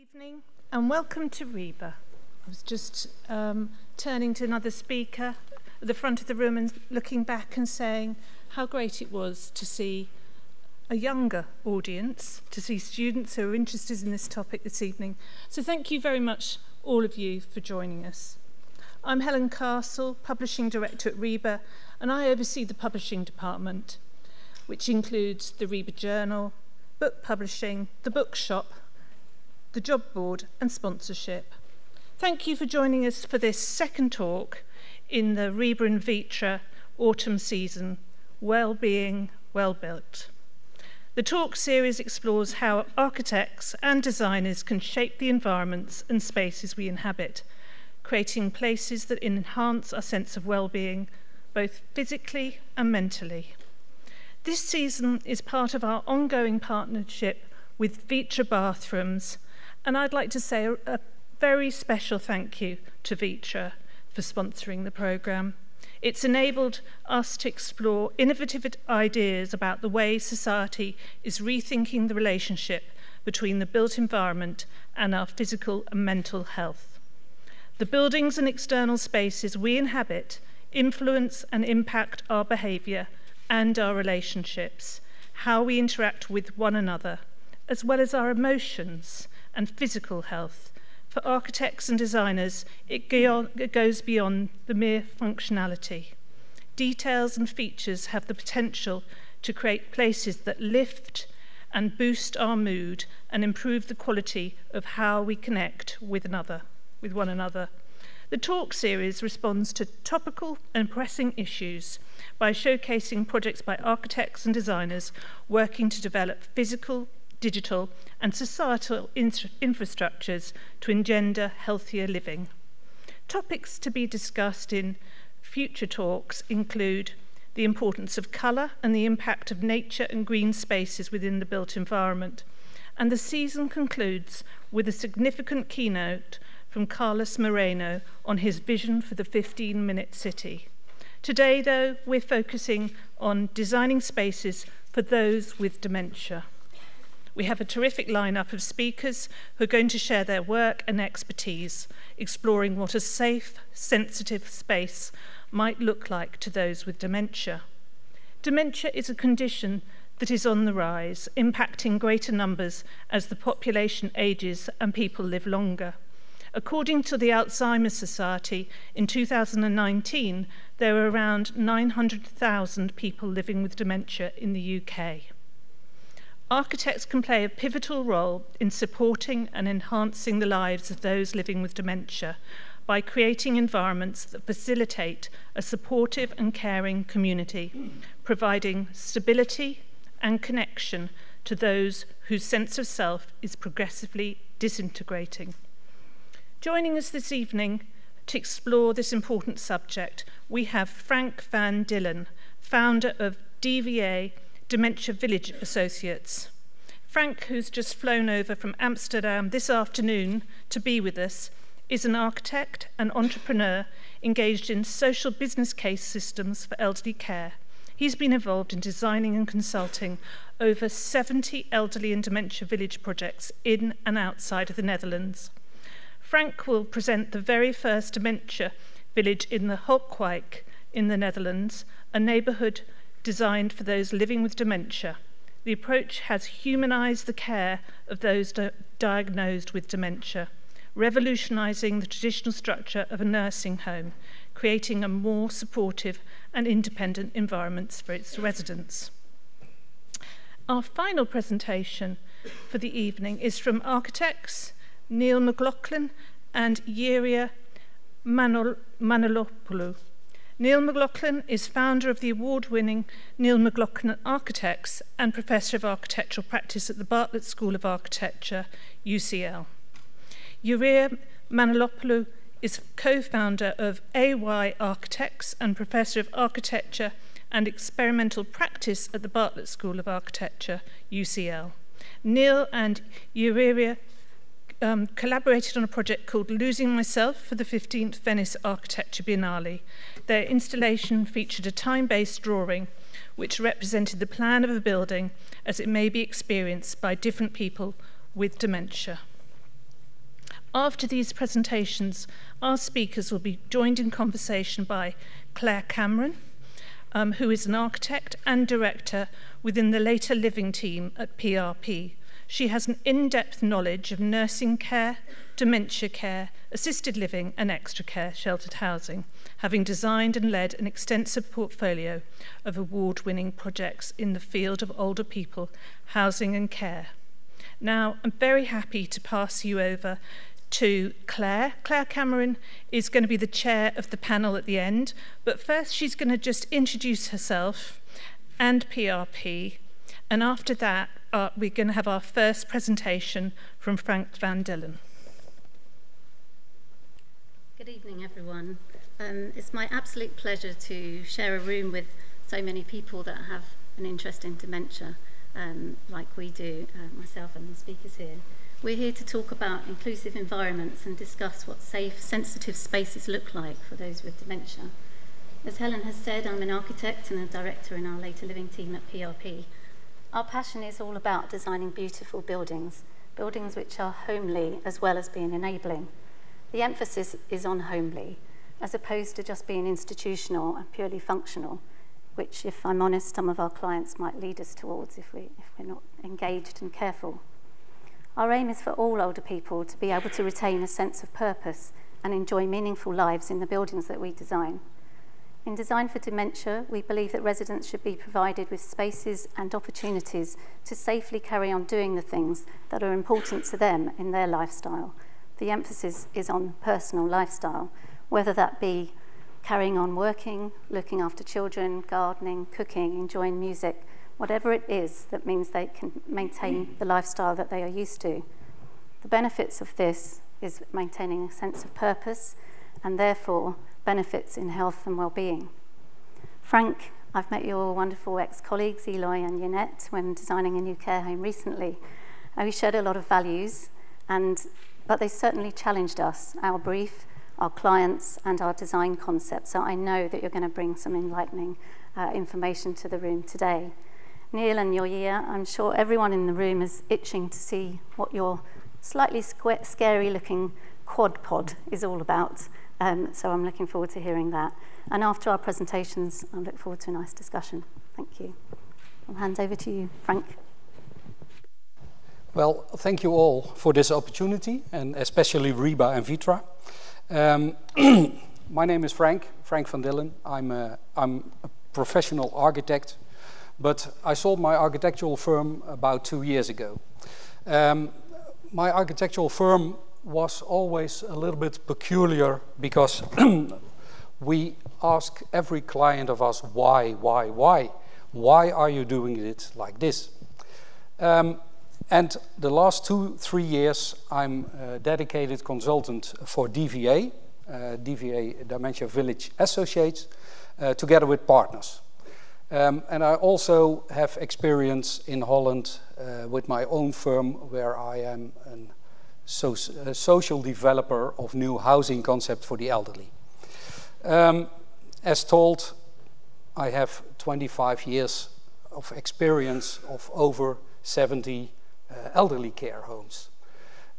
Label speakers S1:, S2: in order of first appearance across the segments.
S1: evening and welcome to RIBA. I was just um, turning to another speaker at the front of the room and looking back and saying how great it was to see a younger audience, to see students who are interested in this topic this evening. So thank you very much, all of you, for joining us. I'm Helen Castle, Publishing Director at RIBA, and I oversee the publishing department, which includes the RIBA Journal, book publishing, the bookshop, the job board and sponsorship. Thank you for joining us for this second talk in the RIBA and Vitra autumn season, Well-Being, Well-Built. The talk series explores how architects and designers can shape the environments and spaces we inhabit, creating places that enhance our sense of well-being, both physically and mentally. This season is part of our ongoing partnership with Vitra Bathrooms, and I'd like to say a, a very special thank you to Vitra for sponsoring the programme. It's enabled us to explore innovative ideas about the way society is rethinking the relationship between the built environment and our physical and mental health. The buildings and external spaces we inhabit influence and impact our behaviour and our relationships, how we interact with one another, as well as our emotions and physical health. For architects and designers, it, goes beyond the mere functionality. Details and features have the potential to create places that lift and boost our mood and improve the quality of how we connect with another, with one another. The talk series responds to topical and pressing issues by showcasing projects by architects and designers working to develop physical, digital and societal infrastructures to engender healthier living. Topics to be discussed in future talks include the importance of colour and the impact of nature and green spaces within the built environment. And the season concludes with a significant keynote from Carlos Moreno on his vision for the 15 minute city. Today, though, we're focusing on designing spaces for those with dementia. We have a terrific lineup of speakers who are going to share their work and expertise, exploring what a safe, sensitive space might look like to those with dementia. Dementia is a condition that is on the rise, impacting greater numbers as the population ages and people live longer. According to the Alzheimer's Society, in 2019, there were around 900,000 people living with dementia in the UK. Architects can play a pivotal role in supporting and enhancing the lives of those living with dementia by creating environments that facilitate a supportive and caring community, providing stability and connection to those whose sense of self is progressively disintegrating. Joining us this evening to explore this important subject, we have Frank Van Dillen, founder of DVA Dementia Village Associates. Frank, who's just flown over from Amsterdam this afternoon to be with us, is an architect and entrepreneur engaged in social business case systems for elderly care. He's been involved in designing and consulting over 70 elderly and dementia village projects in and outside of the Netherlands. Frank will present the very first dementia village in the Hogeweyk in the Netherlands, a neighbourhood designed for those living with dementia. The approach has humanized the care of those di diagnosed with dementia, revolutionizing the traditional structure of a nursing home, creating a more supportive and independent environment for its residents. Our final presentation for the evening is from architects Níall McLaughlin and Yeoryia Manol Manolopoulou. Níall McLaughlin is founder of the award-winning Níall McLaughlin Architects and Professor of Architectural Practice at the Bartlett School of Architecture, UCL. Yeoryia Manolopoulou is co-founder of AY Architects and Professor of Architecture and Experimental Practice at the Bartlett School of Architecture, UCL. Níall and Yeoryia um, collaborated on a project called Losing Myself for the 15th Venice Architecture Biennale. Their installation featured a time-based drawing which represented the plan of a building as it may be experienced by different people with dementia. After these presentations, our speakers will be joined in conversation by Clare Cameron, um, who is an architect and director within the later living team at PRP. She has an in-depth knowledge of nursing care, dementia care, assisted living and extra care sheltered housing, having designed and led an extensive portfolio of award-winning projects in the field of older people, housing and care. Now, I'm very happy to pass you over to Clare. Clare Cameron is going to be the chair of the panel at the end, but first she's going to just introduce herself and PRP, and after that uh, we're going to have our first presentation from Frank van Dillen.
S2: Good evening, everyone. Um, it's my absolute pleasure to share a room with so many people that have an interest in dementia, um, like we do, uh, myself and the speakers here. We're here to talk about inclusive environments and discuss what safe, sensitive spaces look like for those with dementia. As Helen has said, I'm an architect and a director in our later living team at PRP. Our passion is all about designing beautiful buildings, buildings which are homely as well as being enabling. The emphasis is on homely, as opposed to just being institutional and purely functional, which, if I'm honest, some of our clients might lead us towards if, we, if we're not engaged and careful. Our aim is for all older people to be able to retain a sense of purpose and enjoy meaningful lives in the buildings that we design. In Design for Dementia, we believe that residents should be provided with spaces and opportunities to safely carry on doing the things that are important to them in their lifestyle. The emphasis is on personal lifestyle, whether that be carrying on working, looking after children, gardening, cooking, enjoying music, whatever it is that means they can maintain the lifestyle that they are used to. The benefits of this is maintaining a sense of purpose and therefore benefits in health and well-being. Frank, I've met your wonderful ex-colleagues, Eloy and Yanette, when designing a new care home recently. Uh, and we shared a lot of values, and, but they certainly challenged us, our brief, our clients, and our design concept. So I know that you're going to bring some enlightening uh, information to the room today. Níall and Yeoryia, I'm sure everyone in the room is itching to see what your slightly scary looking quad pod is all about. Um, so I'm looking forward to hearing that. And after our presentations, I look forward to a nice discussion. Thank you. I'll hand over to you, Frank.
S3: Well, thank you all for this opportunity, and especially RIBA and Vitra. Um, my name is Frank, Frank van Dillen. I'm a, I'm a professional architect but I sold my architectural firm about two years ago. Um, my architectural firm was always a little bit peculiar because we ask every client of us why, why, why? Why are you doing it like this? Um, and the last two, three years, I'm a dedicated consultant for DVA, uh, DVA Dementia Village Associates, uh, together with partners. Um, and I also have experience in Holland uh, with my own firm where I am so a social developer of new housing concept for the elderly. Um, as told, I have 25 years of experience of over 70 uh, elderly care homes.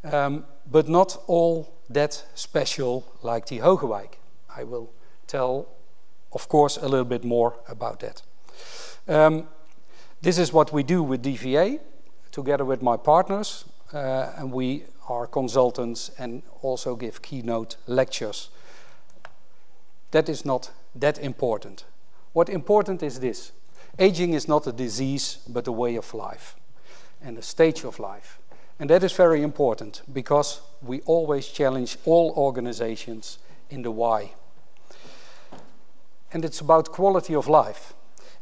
S3: Um, but not all that special like the Hogeweyk. I will tell, of course, a little bit more about that. Um, this is what we do with DVA together with my partners uh, and we are consultants and also give keynote lectures. That is not that important. What important is this. Aging is not a disease but a way of life and the stage of life. And that is very important because we always challenge all organizations in the why. And it's about quality of life.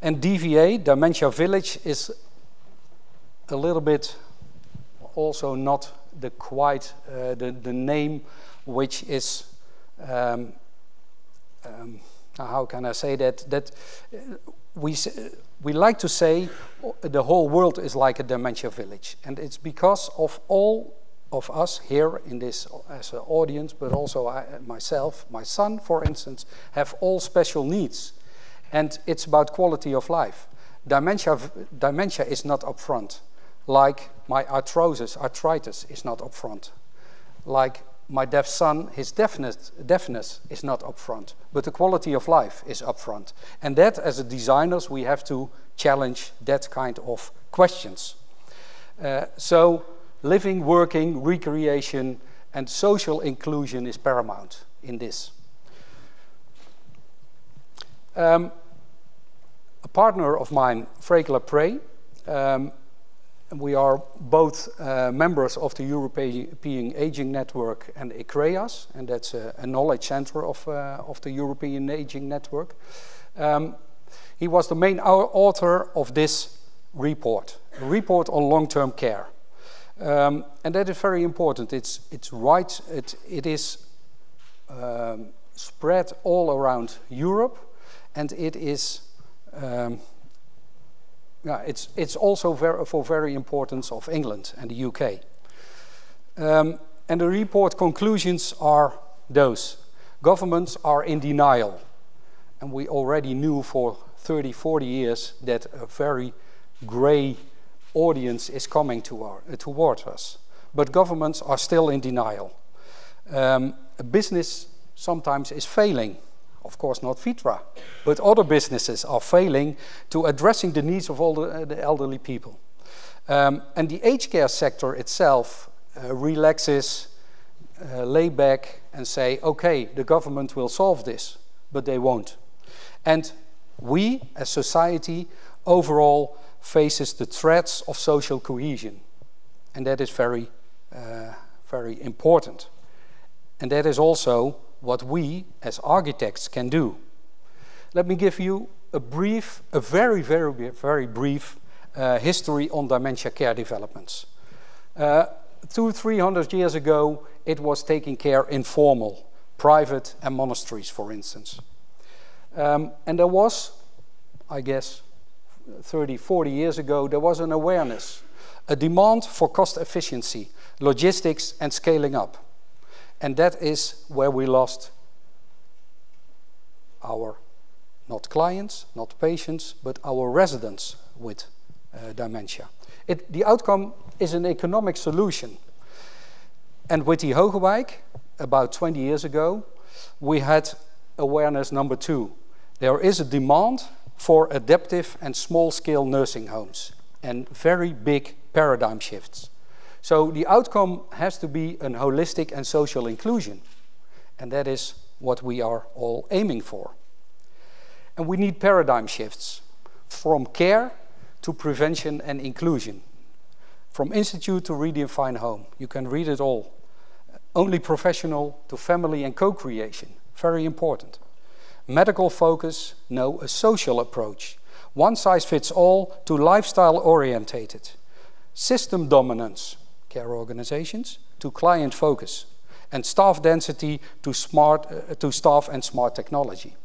S3: And DVA, Dementia Village, is a little bit also not the quite uh, the, the name which is um, um, how can I say that that we we like to say the whole world is like a dementia village and it's because of all of us here in this as an audience but also I, myself my son for instance have all special needs and it's about quality of life. Dementia, dementia is not upfront, like my arthrosis, arthritis is not upfront. Like my deaf son, his deafness, deafness is not upfront, but the quality of life is upfront. And that, as designers, we have to challenge that kind of questions. Uh, so, living, working, recreation, and social inclusion is paramount in this. Um, a partner of mine, Freek Lapre, um, we are both uh, members of the European Aging Network and ECREAS, and that's a, a knowledge center of, uh, of the European Aging Network. Um, he was the main author of this report, a report on long-term care. Um, and that is very important. It's, it's right, it, it is um, spread all around Europe, and it is um, yeah, it's, it's also very, for very importance of England and the UK. Um, and the report conclusions are those. Governments are in denial. And we already knew for 30, 40 years that a very grey audience is coming to our, uh, towards us. But governments are still in denial. Um, business sometimes is failing of course not Vitra, but other businesses are failing to addressing the needs of all the, uh, the elderly people. Um, and the aged care sector itself uh, relaxes, uh, lay back and say, okay, the government will solve this, but they won't. And we, as society, overall faces the threats of social cohesion. And that is very, uh, very important. And that is also what we as architects can do. Let me give you a brief, a very, very, very brief uh, history on dementia care developments. Uh, two, three hundred years ago, it was taking care informal, private and monasteries, for instance. Um, and there was, I guess, 30, 40 years ago, there was an awareness, a demand for cost efficiency, logistics and scaling up. And that is where we lost our, not clients, not patients, but our residents with uh, dementia. It, the outcome is an economic solution. And with the Hogeweyk, about 20 years ago, we had awareness number two. There is a demand for adaptive and small-scale nursing homes and very big paradigm shifts. So the outcome has to be an holistic and social inclusion. And that is what we are all aiming for. And we need paradigm shifts from care to prevention and inclusion. From institute to redefine home. You can read it all. Only professional to family and co-creation. Very important. Medical focus, no, a social approach. One size fits all to lifestyle orientated. System dominance, care organizations to client focus and staff density to, smart, uh, to staff and smart technology.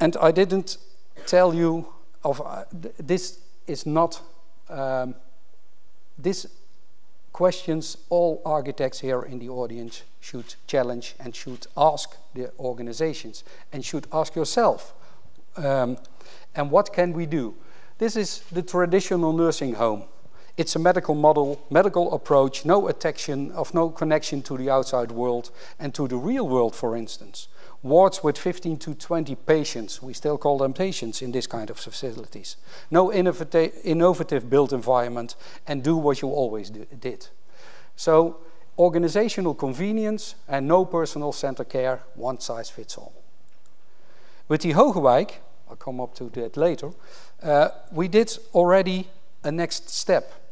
S3: And I didn't tell you of uh, th this is not um, this questions all architects here in the audience should challenge and should ask the organizations and should ask yourself um, and what can we do this is the traditional nursing home it's a medical model, medical approach, no attention of no connection to the outside world and to the real world, for instance. Wards with 15 to 20 patients, we still call them patients in this kind of facilities. No innovative, built environment and do what you always did. So organizational convenience and no personal center care, one size fits all. With the Hogeweyk, I'll come up to that later, uh, we did already a next step.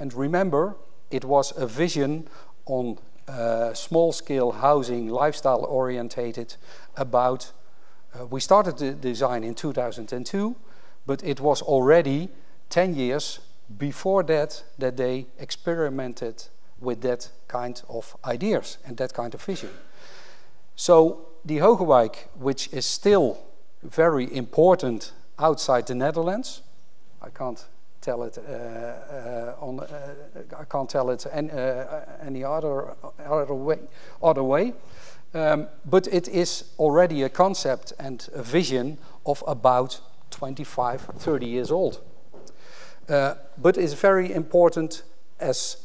S3: And remember, it was a vision on uh, small scale housing, lifestyle orientated about, uh, we started the design in 2002, but it was already 10 years before that that they experimented with that kind of ideas and that kind of vision. So the Hogeweyk, which is still very important outside the Netherlands, I can't tell it uh, uh, on. Uh, I can't tell it any, any other other way. Other way. Um, but it is already a concept and a vision of about 25, 30 years old. Uh, but it's very important as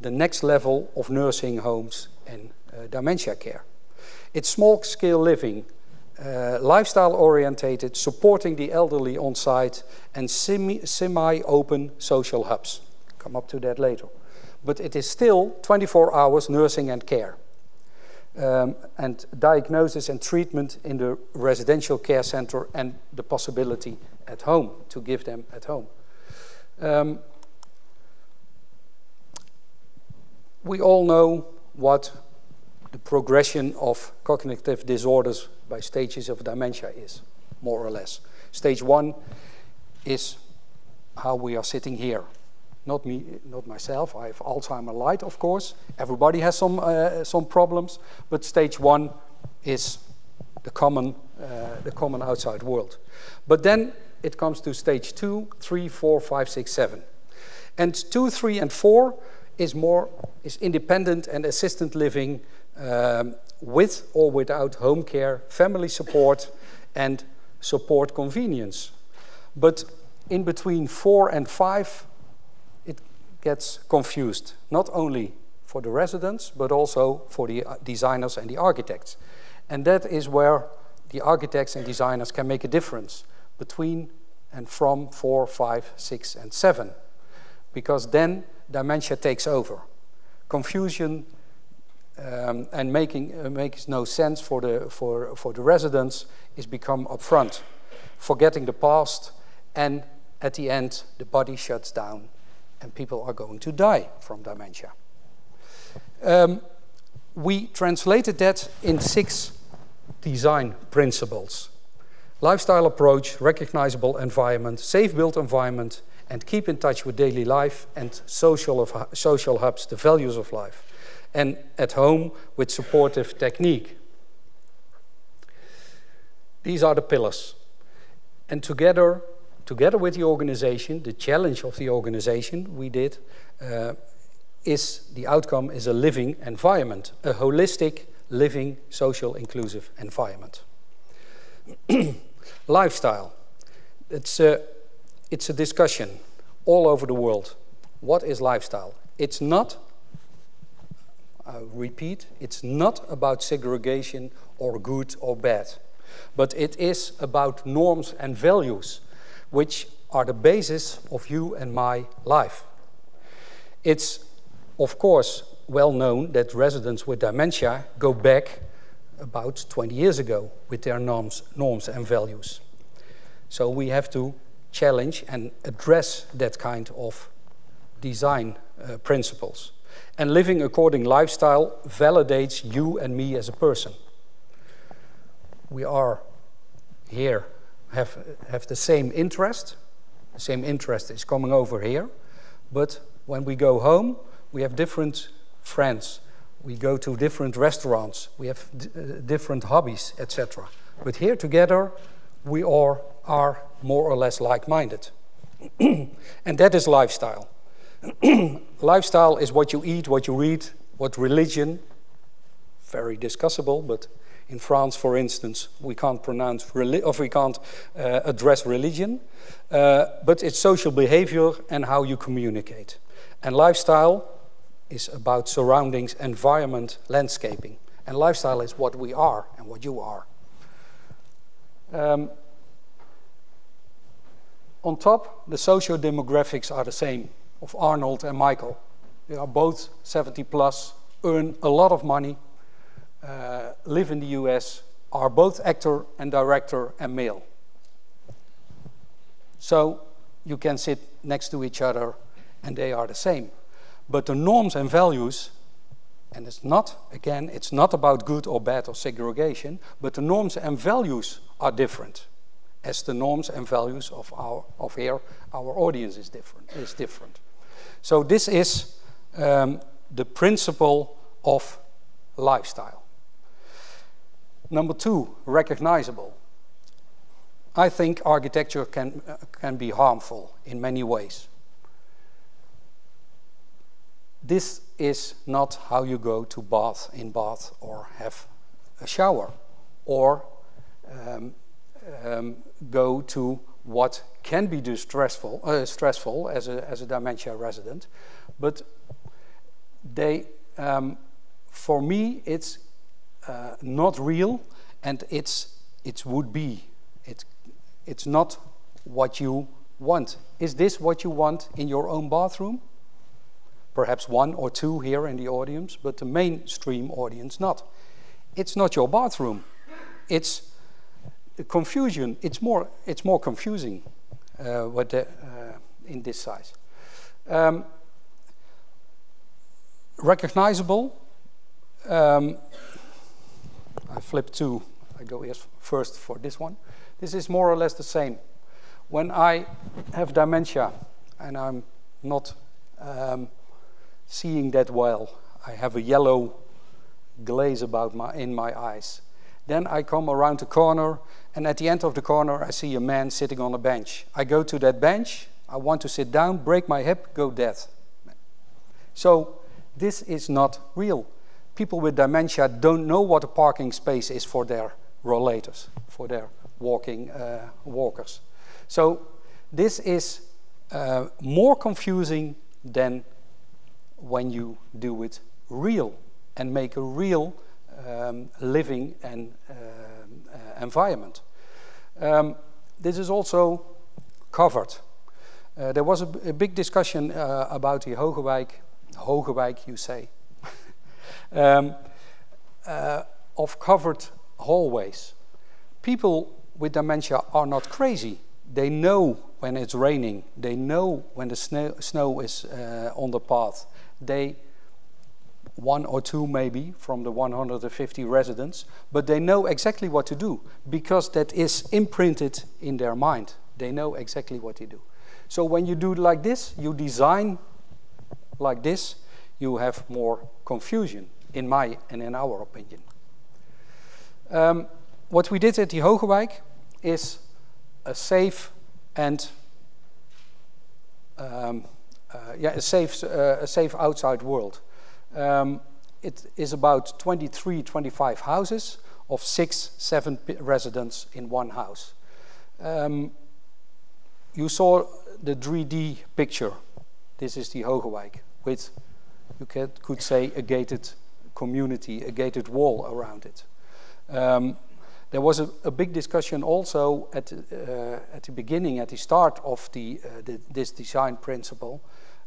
S3: the next level of nursing homes and uh, dementia care. It's small scale living, uh, lifestyle orientated, supporting the elderly on site, and semi open social hubs. Come up to that later. But it is still 24 hours nursing and care. Um, and diagnosis and treatment in the residential care center and the possibility at home to give them at home. Um, we all know what the progression of cognitive disorders by stages of dementia is, more or less. Stage one is how we are sitting here. Not me, not myself. I have Alzheimer light, of course. Everybody has some uh, some problems, but stage one is the common uh, the common outside world. But then it comes to stage two, three, four, five, six, seven, and two, three, and four is more is independent and assistant living um, with or without home care, family support, and support convenience. But in between four and five, it gets confused, not only for the residents, but also for the uh, designers and the architects. And that is where the architects and designers can make a difference between and from four, five, six, and seven. Because then dementia takes over. Confusion um, and making uh, makes no sense for the for for the residents is become upfront, forgetting the past, and at the end the body shuts down, and people are going to die from dementia. Um, we translated that in six design principles: lifestyle approach, recognizable environment, safe built environment, and keep in touch with daily life and social of, social hubs, the values of life and at home with supportive technique. These are the pillars. And together, together with the organization, the challenge of the organization we did uh, is the outcome is a living environment, a holistic, living, social, inclusive environment. Lifestyle. It's a, it's a discussion all over the world. What is lifestyle? It's not I repeat, it's not about segregation or good or bad, but it is about norms and values, which are the basis of you and my life. It's, of course, well known that residents with dementia go back about 20 years ago with their norms, norms and values. So we have to challenge and address that kind of design uh, principles. And living according lifestyle validates you and me as a person. We are here, have, have the same interest. The same interest is coming over here. But when we go home, we have different friends. We go to different restaurants. We have uh, different hobbies, etc. But here together, we are, are more or less like minded. and that is lifestyle. lifestyle is what you eat, what you read, what religion, very discussable, but in France, for instance, we can't pronounce, or we can't uh, address religion, uh, but it's social behavior and how you communicate. And lifestyle is about surroundings, environment, landscaping. And lifestyle is what we are and what you are. Um, on top, the socio-demographics are the same of Arnold and Michael. They are both 70 plus, earn a lot of money, uh, live in the US, are both actor and director and male. So you can sit next to each other and they are the same. But the norms and values, and it's not, again, it's not about good or bad or segregation, but the norms and values are different as the norms and values of our of here our audience is different is different so this is um, the principle of lifestyle. Number two, recognizable. I think architecture can, uh, can be harmful in many ways. This is not how you go to bath in bath or have a shower or um, um, go to what can be uh, stressful as a, as a dementia resident, but they, um, for me, it's uh, not real, and it's it would be. It, it's not what you want. Is this what you want in your own bathroom? Perhaps one or two here in the audience, but the mainstream audience not. It's not your bathroom. It's confusion. It's more. It's more confusing. Uh, what the, uh, in this size. Um, recognizable. Um, I flip to, I go first for this one. This is more or less the same. When I have dementia and I'm not um, seeing that well, I have a yellow glaze about my, in my eyes. Then I come around the corner, and at the end of the corner, I see a man sitting on a bench. I go to that bench, I want to sit down, break my hip, go dead. So this is not real. People with dementia don't know what a parking space is for their rollators, for their walking uh, walkers. So this is uh, more confusing than when you do it real and make a real um, living and uh, environment. Um, this is also covered. Uh, there was a, a big discussion uh, about the Hogeweyk Hogeweyk, you say, um, uh, of covered hallways. People with dementia are not crazy. They know when it's raining. They know when the snow, snow is uh, on the path. They, one or two maybe from the 150 residents, but they know exactly what to do because that is imprinted in their mind. They know exactly what to do. So when you do like this, you design like this, you have more confusion, in my and in our opinion. Um, what we did at the Hogeweyk is a safe and um, uh, yeah, a safe, uh, a safe outside world. Um, it is about 23, 25 houses of six, seven residents in one house. Um, you saw the 3D picture. This is the Hogeweyk with, you could, could say, a gated community, a gated wall around it. Um, there was a, a, big discussion also at, uh, at the beginning, at the start of the, uh, the this design principle,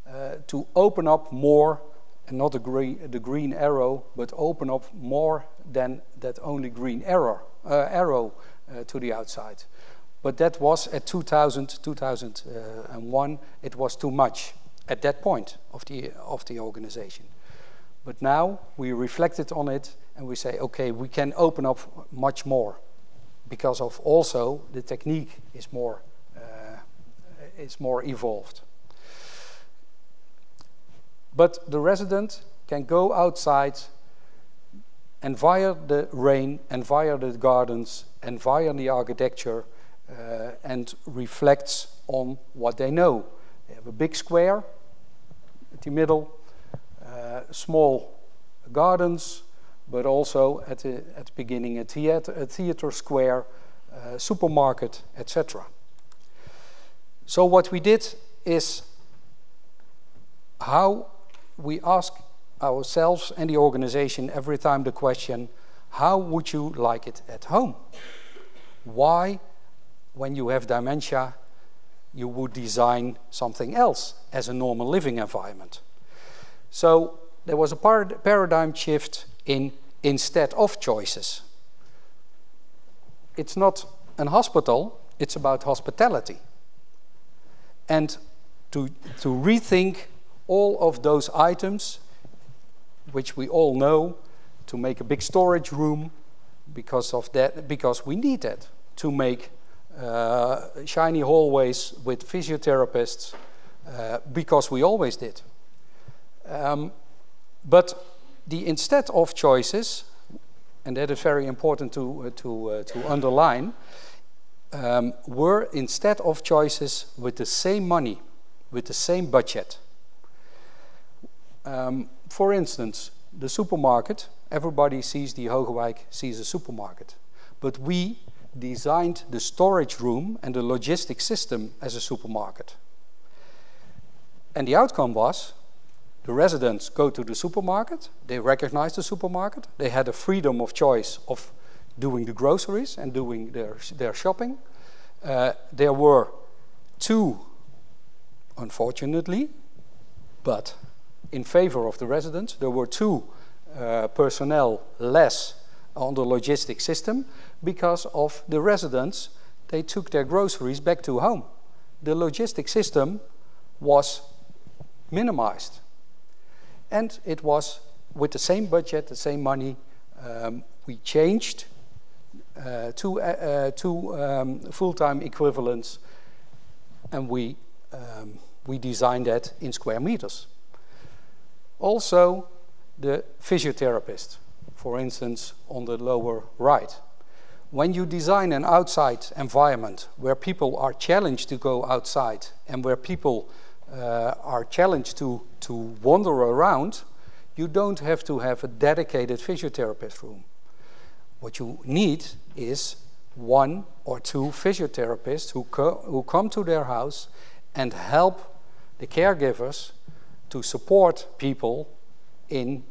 S3: uh, to open up more, and not the green, the green arrow, but open up more than that only green arrow, uh, arrow uh, to the outside. But that was at 2000, 2001, it was too much at that point of the, of the organization. But now we reflected on it and we say, okay, we can open up much more because of also the technique is more, uh, is more evolved. But the resident can go outside and via the rain and via the gardens and via the architecture uh, and reflects on what they know. They have a big square at the middle, uh, small gardens, but also at the, at the beginning a theater, a theater square, uh, supermarket, etc. So what we did is how we ask ourselves and the organization every time the question, how would you like it at home? Why, when you have dementia, you would design something else as a normal living environment. So there was a paradigm shift in instead of choices. It's not an hospital, it's about hospitality. And to, to rethink all of those items, which we all know, to make a big storage room because of that, because we need that to make uh, shiny hallways with physiotherapists uh, because we always did. Um, but the instead of choices, and that is very important to, uh, to, uh, to underline, um, were instead of choices with the same money, with the same budget. Um, for instance, the supermarket, everybody sees the Hogeweyk, sees a supermarket. But we designed the storage room and the logistic system as a supermarket. And the outcome was the residents go to the supermarket, they recognize the supermarket, they had a freedom of choice of doing the groceries and doing their, their shopping. Uh, there were two, unfortunately, but in favor of the residents, there were two uh, personnel less on the logistic system because of the residents, they took their groceries back to home. The logistic system was minimized. And it was with the same budget, the same money, um, we changed uh, two, uh, uh, two um, full-time equivalents and we, um, we designed that in square meters. Also, the physiotherapist, for instance, on the lower right. When you design an outside environment where people are challenged to go outside and where people uh, are challenged to, to wander around, you don't have to have a dedicated physiotherapist room. What you need is one or two physiotherapists who, co who come to their house and help the caregivers to support people in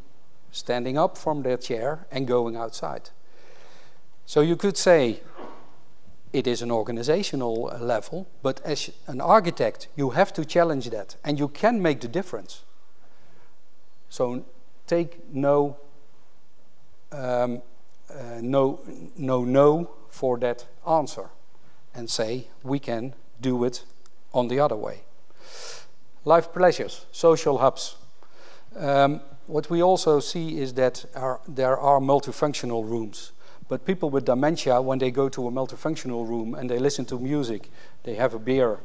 S3: standing up from their chair and going outside. So you could say it is an organizational level, but as an architect, you have to challenge that and you can make the difference. So take no, um, uh, no, no, no for that answer and say we can do it on the other way. Life pleasures, social hubs. Um, what we also see is that are, there are multifunctional rooms. But people with dementia, when they go to a multifunctional room and they listen to music, they have a beer,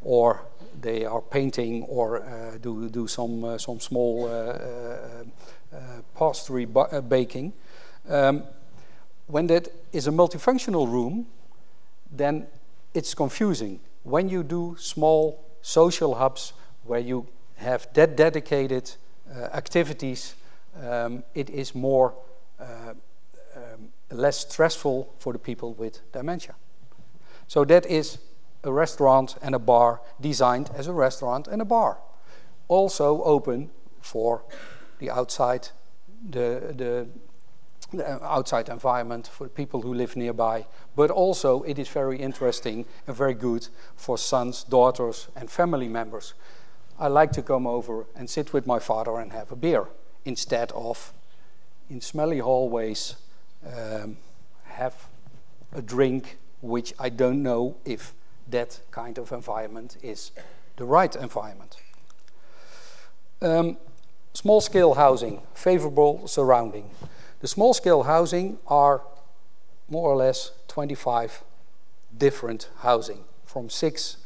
S3: or they are painting, or uh, do, do some, uh, some small uh, uh, uh pastry uh, baking. Um, when that is a multifunctional room, then it's confusing. When you do small social hubs where you have dedicated uh, activities, um, it is more uh, um, less stressful for the people with dementia. So that is a restaurant and a bar designed as a restaurant and a bar. Also open for the outside, the, the outside environment for people who live nearby. But also it is very interesting and very good for sons, daughters and family members I like to come over and sit with my father and have a beer instead of in smelly hallways um, have a drink which I don't know if that kind of environment is the right environment. Um, small scale housing, favorable surrounding. The small scale housing are more or less 25 different housing from six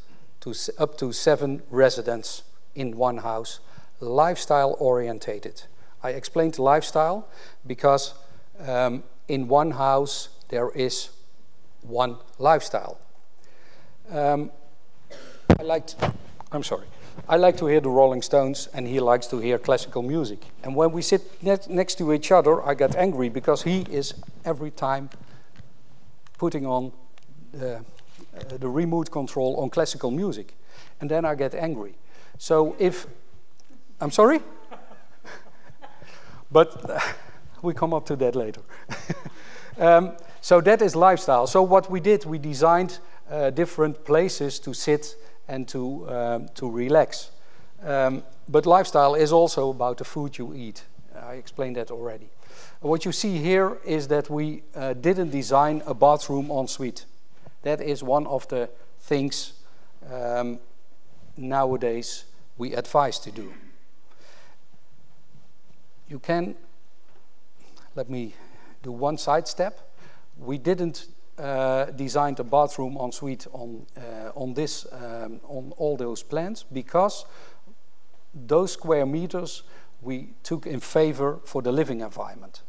S3: to up to seven residents in one house, lifestyle orientated. I explained lifestyle because um, in one house there is one lifestyle. Um, I liked, I'm sorry, I like to hear the Rolling Stones and he likes to hear classical music. And when we sit ne next to each other, I get angry because he is every time putting on the, uh, the remote control on classical music. And then I get angry. So if, I'm sorry? but uh, we come up to that later. um, so that is lifestyle. So what we did, we designed uh, different places to sit and to, um, to relax. Um, but lifestyle is also about the food you eat. I explained that already. What you see here is that we uh, didn't design a bathroom en suite. That is one of the things um, nowadays we advise to do. You can, let me do one side step. We didn't uh, design the bathroom en suite on, uh, on this, um, on all those plans because those square meters we took in favor for the living environment.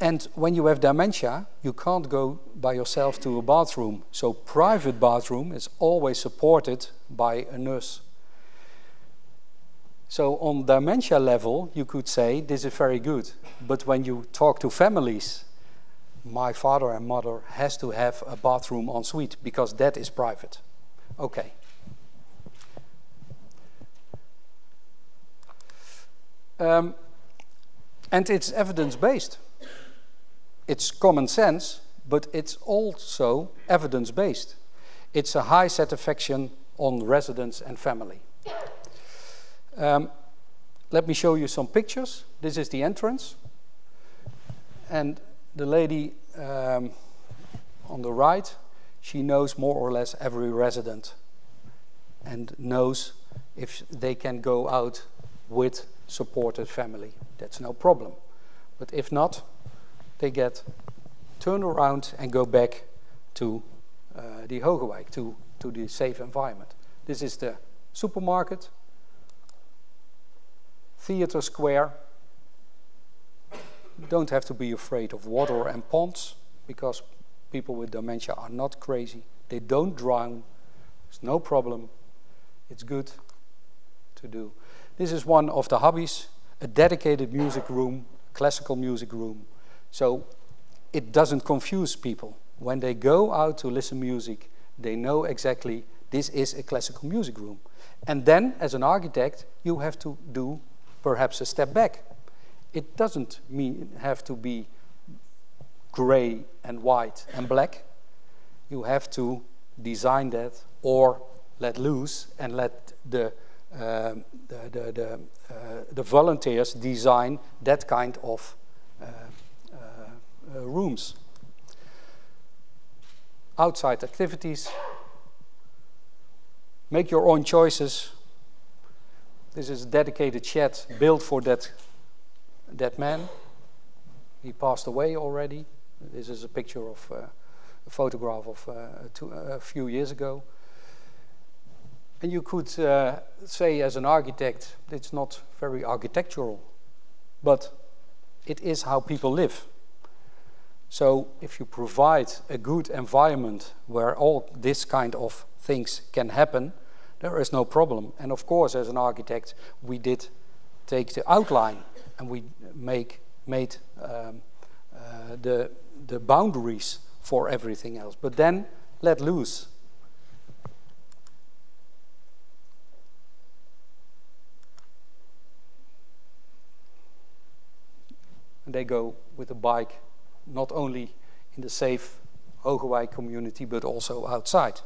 S3: And when you have dementia, you can't go by yourself to a bathroom. So private bathroom is always supported by a nurse so on dementia level, you could say this is very good. But when you talk to families, my father and mother has to have a bathroom en suite because that is private. Okay. Um, and it's evidence-based. It's common sense, but it's also evidence-based. It's a high satisfaction on residents and family. Um, let me show you some pictures. This is the entrance. And the lady um, on the right, she knows more or less every resident and knows if they can go out with supported family. That's no problem. But if not, they get turned around and go back to uh, the Hogeweyk, to, to the safe environment. This is the supermarket, theater square. Don't have to be afraid of water and ponds because people with dementia are not crazy. They don't drown. It's no problem. It's good to do. This is one of the hobbies, a dedicated music room, classical music room. So it doesn't confuse people. When they go out to listen music, they know exactly this is a classical music room. And then, as an architect, you have to do perhaps a step back. It doesn't mean have to be gray and white and black. You have to design that or let loose and let the, uh, the, the, the, uh, the, volunteers design that kind of uh, uh, uh, rooms. Outside activities, make your own choices this is a dedicated shed built for that, that man. He passed away already. This is a picture of uh, a photograph of uh, two, uh, a few years ago. And you could uh, say, as an architect, it's not very architectural, but it is how people live. So, if you provide a good environment where all this kind of things can happen, there is no problem. And of course, as an architect, we did take the outline and we make made um, uh, the the boundaries for everything else. But then let loose. And they go with a bike, not only in the safe Hogeweyk community, but also outside.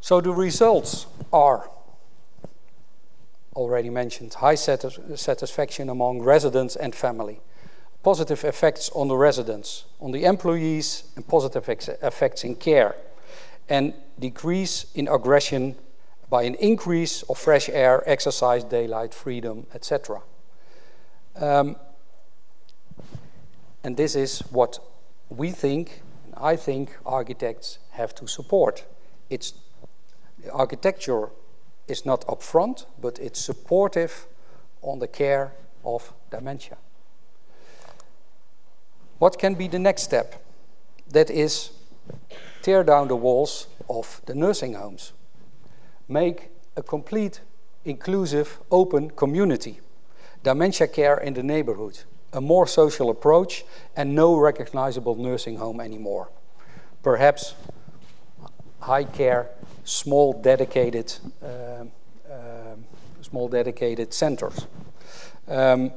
S3: So the results are already mentioned high satisfaction among residents and family, positive effects on the residents, on the employees, and positive effects in care, and decrease in aggression by an increase of fresh air, exercise, daylight, freedom, etc. Um, and this is what we think, I think architects have to support. It's architecture is not upfront, but it's supportive on the care of dementia. What can be the next step? That is tear down the walls of the nursing homes. Make a complete, inclusive, open community. Dementia care in the neighborhood. A more social approach and no recognizable nursing home anymore. Perhaps high care small dedicated uh, uh, small dedicated centers. Um,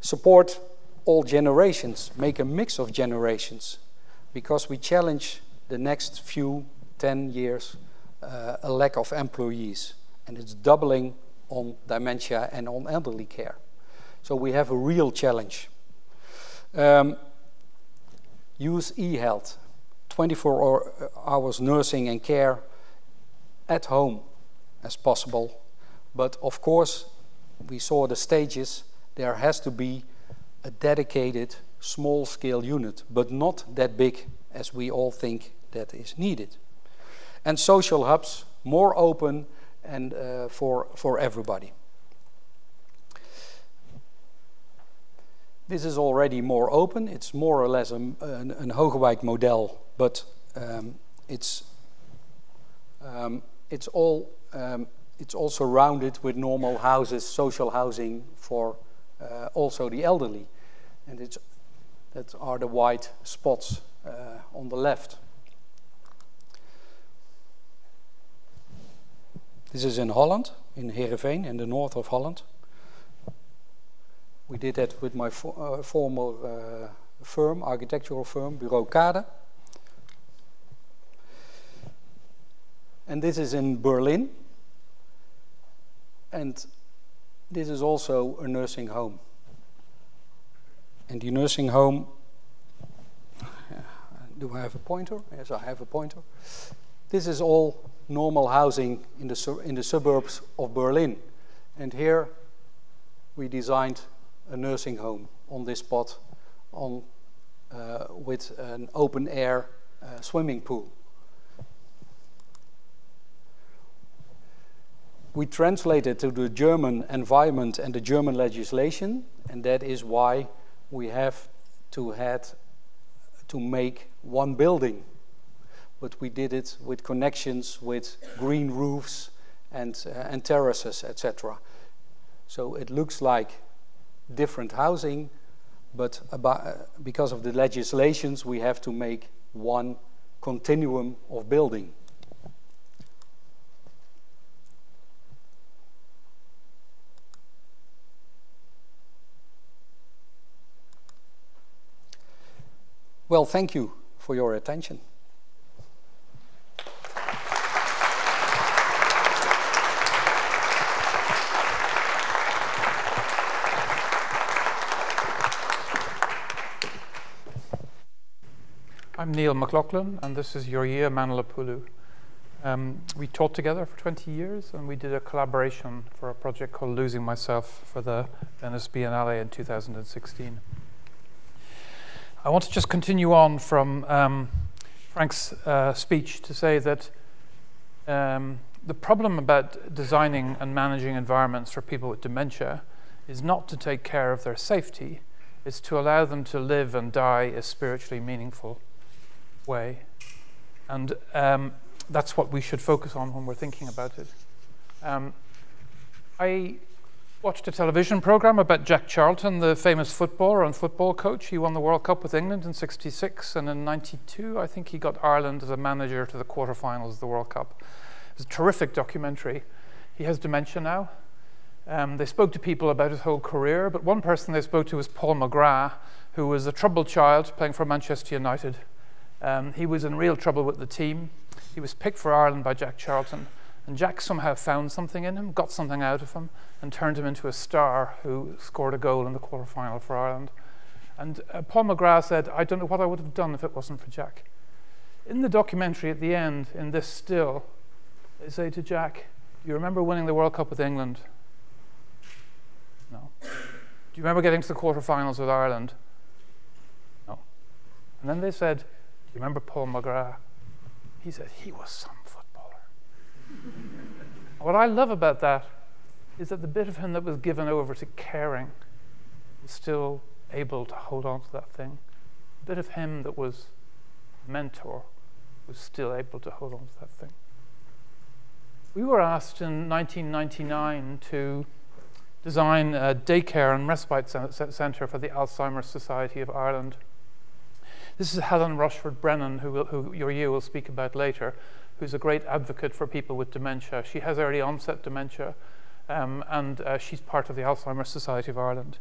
S3: support all generations, make a mix of generations, because we challenge the next few 10 years uh, a lack of employees, and it's doubling on dementia and on elderly care. So we have a real challenge. Um, use e-health, 24 hours nursing and care at home as possible. But of course, we saw the stages, there has to be a dedicated small scale unit, but not that big as we all think that is needed. And social hubs, more open and uh, for, for everybody. This is already more open. It's more or less a, an, an Hogeweyk model, but um, it's um, it's all um, it's all surrounded with normal houses, social housing for uh, also the elderly, and it's that are the white spots uh, on the left. This is in Holland, in Heerenveen, in the north of Holland. We did that with my uh, former uh, firm, architectural firm, Bureau Kade. And this is in Berlin. And this is also a nursing home. And the nursing home, do I have a pointer? Yes, I have a pointer. This is all normal housing in the, in the suburbs of Berlin. And here we designed a nursing home on this spot on, uh, with an open air uh, swimming pool. We translated to the German environment and the German legislation, and that is why we have to had to make one building. But we did it with connections with green roofs and, uh, and terraces, etc. So it looks like different housing, but about, uh, because of the legislations, we have to make one continuum of building. Well, thank you for your attention.
S4: I'm Níall McLaughlin, and this is Yeoryia Manolopoulou. Um, we taught together for 20 years, and we did a collaboration for a project called Losing Myself for the Venice Biennale in 2016. I want to just continue on from um, Frank's uh, speech to say that um, the problem about designing and managing environments for people with dementia is not to take care of their safety, it's to allow them to live and die a spiritually meaningful way. And um, that's what we should focus on when we're thinking about it. Um, I watched a television program about Jack Charlton, the famous footballer and football coach. He won the World Cup with England in 66 and in 92, I think he got Ireland as a manager to the quarterfinals of the World Cup. It's a terrific documentary. He has dementia now. Um, they spoke to people about his whole career, but one person they spoke to was Paul McGrath, who was a troubled child playing for Manchester United. Um, he was in real trouble with the team. He was picked for Ireland by Jack Charlton. And Jack somehow found something in him, got something out of him, and turned him into a star who scored a goal in the quarterfinal for Ireland. And uh, Paul McGrath said, I don't know what I would have done if it wasn't for Jack. In the documentary at the end, in this still, they say to Jack, Do you remember winning the World Cup with England? No. Do you remember getting to the quarterfinals with Ireland? No. And then they said, Do you remember Paul McGrath? He said, He was some what I love about that is that the bit of him that was given over to caring was still able to hold on to that thing. The bit of him that was mentor was still able to hold on to that thing. We were asked in 1999 to design a daycare and respite centre for the Alzheimer's Society of Ireland. This is Helen Rochford Brennan, who, will, who Yeoryia will speak about later, who's a great advocate for people with dementia. She has early onset dementia, um, and uh, she's part of the Alzheimer's Society of Ireland.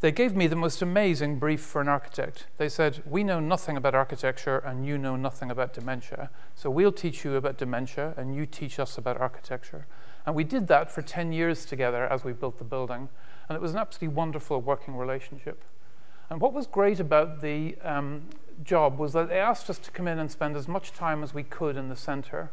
S4: They gave me the most amazing brief for an architect. They said, We know nothing about architecture, and you know nothing about dementia. So we'll teach you about dementia, and you teach us about architecture. And we did that for 10 years together as we built the building. And it was an absolutely wonderful working relationship. And what was great about the um, job was that they asked us to come in and spend as much time as we could in the center.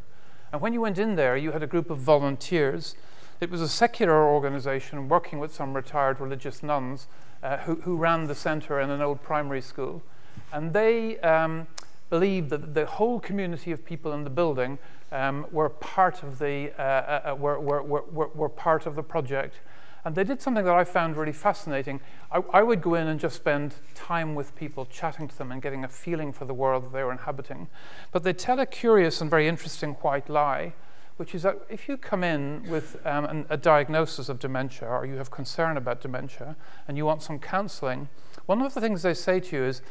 S4: And when you went in there, you had a group of volunteers. It was a secular organization working with some retired religious nuns uh, who, who, ran the center in an old primary school. And they um, believed that the whole community of people in the building um, were part of the uh, uh, uh were, were, were, were part of the project and they did something that I found really fascinating. I, I, would go in and just spend time with people, chatting to them and getting a feeling for the world that they were inhabiting. But they tell a curious and very interesting white lie, which is that if you come in with um, an, a diagnosis of dementia or you have concern about dementia and you want some counseling, one of the things they say to you is,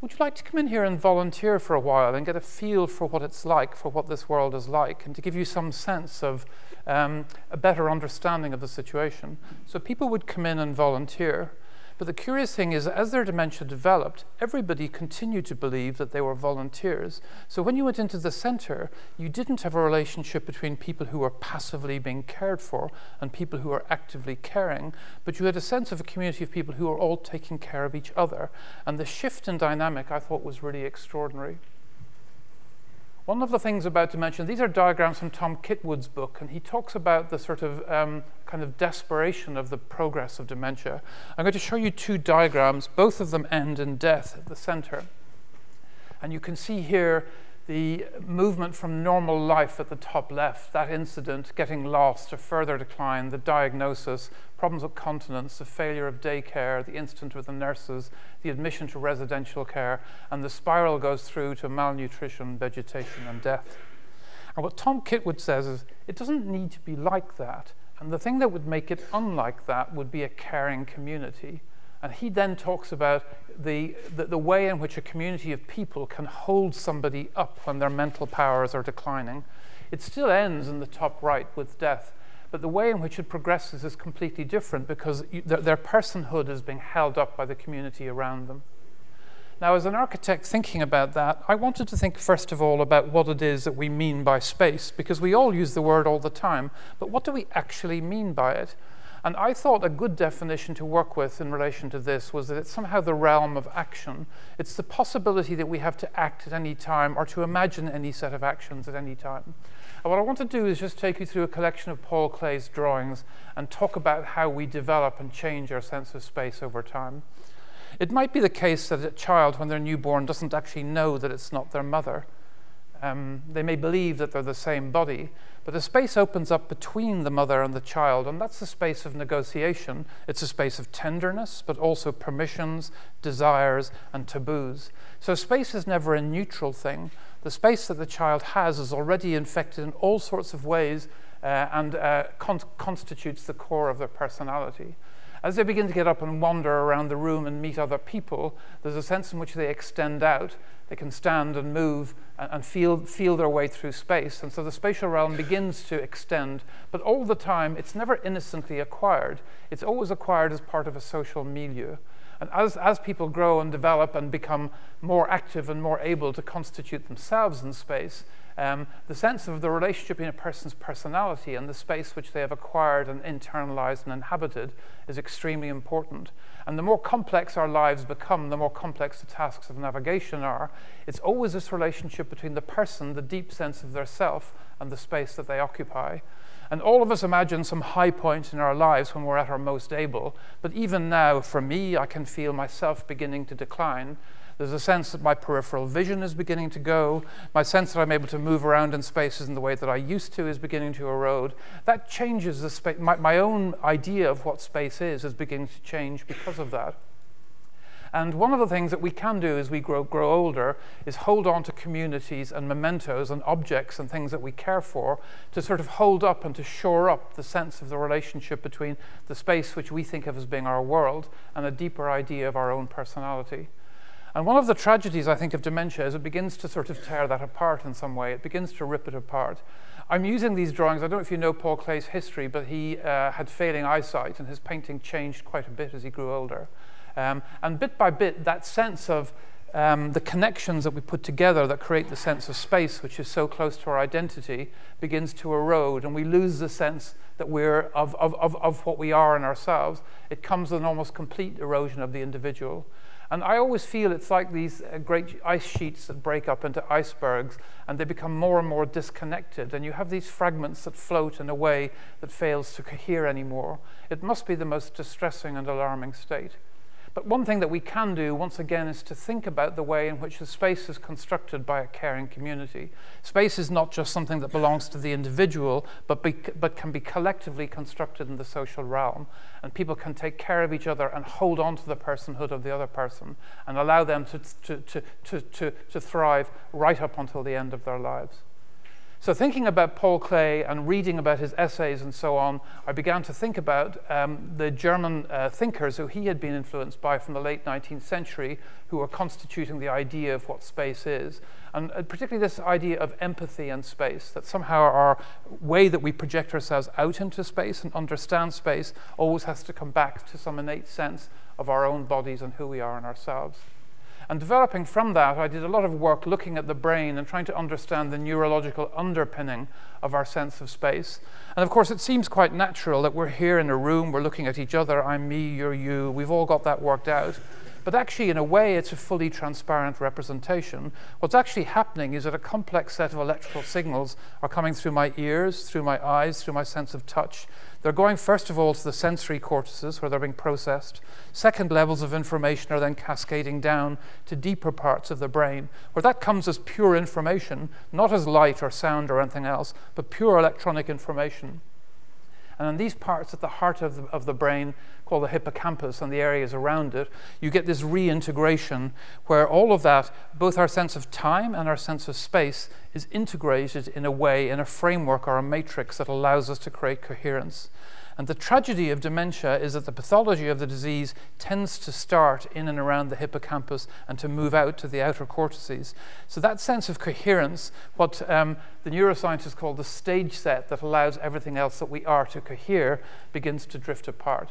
S4: would you like to come in here and volunteer for a while and get a feel for what it's like, for what this world is like, and to give you some sense of um, a better understanding of the situation? So people would come in and volunteer. But the curious thing is, as their dementia developed, everybody continued to believe that they were volunteers. So when you went into the center, you didn't have a relationship between people who were passively being cared for and people who were actively caring, but you had a sense of a community of people who were all taking care of each other. And the shift in dynamic I thought was really extraordinary. One of the things about dementia, these are diagrams from Tom Kitwood's book, and he talks about the sort of um, kind of desperation of the progress of dementia. I'm going to show you two diagrams. Both of them end in death at the center. And you can see here the movement from normal life at the top left, that incident, getting lost, a further decline, the diagnosis, problems with continence, the failure of daycare, the incident with the nurses, the admission to residential care, and the spiral goes through to malnutrition, vegetation, and death. And what Tom Kitwood says is it doesn't need to be like that. And the thing that would make it unlike that would be a caring community. And he then talks about the, the, the, way in which a community of people can hold somebody up when their mental powers are declining. It still ends in the top right with death, but the way in which it progresses is completely different because their, their personhood is being held up by the community around them. Now, as an architect thinking about that, I wanted to think first of all about what it is that we mean by space, because we all use the word all the time, but what do we actually mean by it? And I thought a good definition to work with in relation to this was that it's somehow the realm of action. It's the possibility that we have to act at any time or to imagine any set of actions at any time. And what I want to do is just take you through a collection of Paul Klee's drawings and talk about how we develop and change our sense of space over time. It might be the case that a child, when they're newborn, doesn't actually know that it's not their mother. Um, they may believe that they're the same body, but the space opens up between the mother and the child, and that's a space of negotiation. It's a space of tenderness, but also permissions, desires, and taboos. So space is never a neutral thing. The space that the child has is already infected in all sorts of ways uh, and uh, con constitutes the core of their personality. As they begin to get up and wander around the room and meet other people, there's a sense in which they extend out. They can stand and move and, and feel, feel their way through space. And so the spatial realm begins to extend, but all the time, it's never innocently acquired. It's always acquired as part of a social milieu. And as, as people grow and develop and become more active and more able to constitute themselves in space, um, the sense of the relationship in a person's personality and the space which they have acquired and internalized and inhabited is extremely important. And the more complex our lives become, the more complex the tasks of navigation are. It's always this relationship between the person, the deep sense of their self, and the space that they occupy. And all of us imagine some high point in our lives when we're at our most able. But even now, for me, I can feel myself beginning to decline. There's a sense that my peripheral vision is beginning to go. My sense that I'm able to move around in spaces in the way that I used to is beginning to erode. That changes the space. My, my own idea of what space is is beginning to change because of that. And one of the things that we can do as we grow, grow older is hold on to communities and mementos and objects and things that we care for to sort of hold up and to shore up the sense of the relationship between the space which we think of as being our world and a deeper idea of our own personality. And one of the tragedies, I think, of dementia is it begins to sort of tear that apart in some way. It begins to rip it apart. I'm using these drawings. I don't know if you know Paul Klee's history, but he uh, had failing eyesight, and his painting changed quite a bit as he grew older. Um, and bit by bit, that sense of um, the connections that we put together that create the sense of space, which is so close to our identity, begins to erode, and we lose the sense that we're of, of, of, of what we are in ourselves. It comes with an almost complete erosion of the individual. And I always feel it's like these uh, great ice sheets that break up into icebergs and they become more and more disconnected. And you have these fragments that float in a way that fails to cohere anymore. It must be the most distressing and alarming state. But one thing that we can do, once again, is to think about the way in which the space is constructed by a caring community. Space is not just something that belongs to the individual, but, be, but can be collectively constructed in the social realm. And people can take care of each other and hold on to the personhood of the other person and allow them to, to, to, to, to, to thrive right up until the end of their lives. So, thinking about Paul Klee and reading about his essays and so on, I began to think about um, the German uh, thinkers who he had been influenced by from the late 19th century, who were constituting the idea of what space is. And uh, particularly this idea of empathy and space, that somehow our way that we project ourselves out into space and understand space always has to come back to some innate sense of our own bodies and who we are in ourselves. And developing from that, I did a lot of work looking at the brain and trying to understand the neurological underpinning of our sense of space. And of course, it seems quite natural that we're here in a room, we're looking at each other, I'm me, you're you, we've all got that worked out. But actually, in a way, it's a fully transparent representation. What's actually happening is that a complex set of electrical signals are coming through my ears, through my eyes, through my sense of touch. They're going, first of all, to the sensory cortices where they're being processed. Second levels of information are then cascading down to deeper parts of the brain, where that comes as pure information, not as light or sound or anything else, but pure electronic information. And in these parts at the heart of the, of the brain, called the hippocampus and the areas around it, you get this reintegration where all of that, both our sense of time and our sense of space, is integrated in a way, in a framework or a matrix that allows us to create coherence. And the tragedy of dementia is that the pathology of the disease tends to start in and around the hippocampus and to move out to the outer cortices. So that sense of coherence, what um, the neuroscientists call the stage set that allows everything else that we are to cohere, begins to drift apart.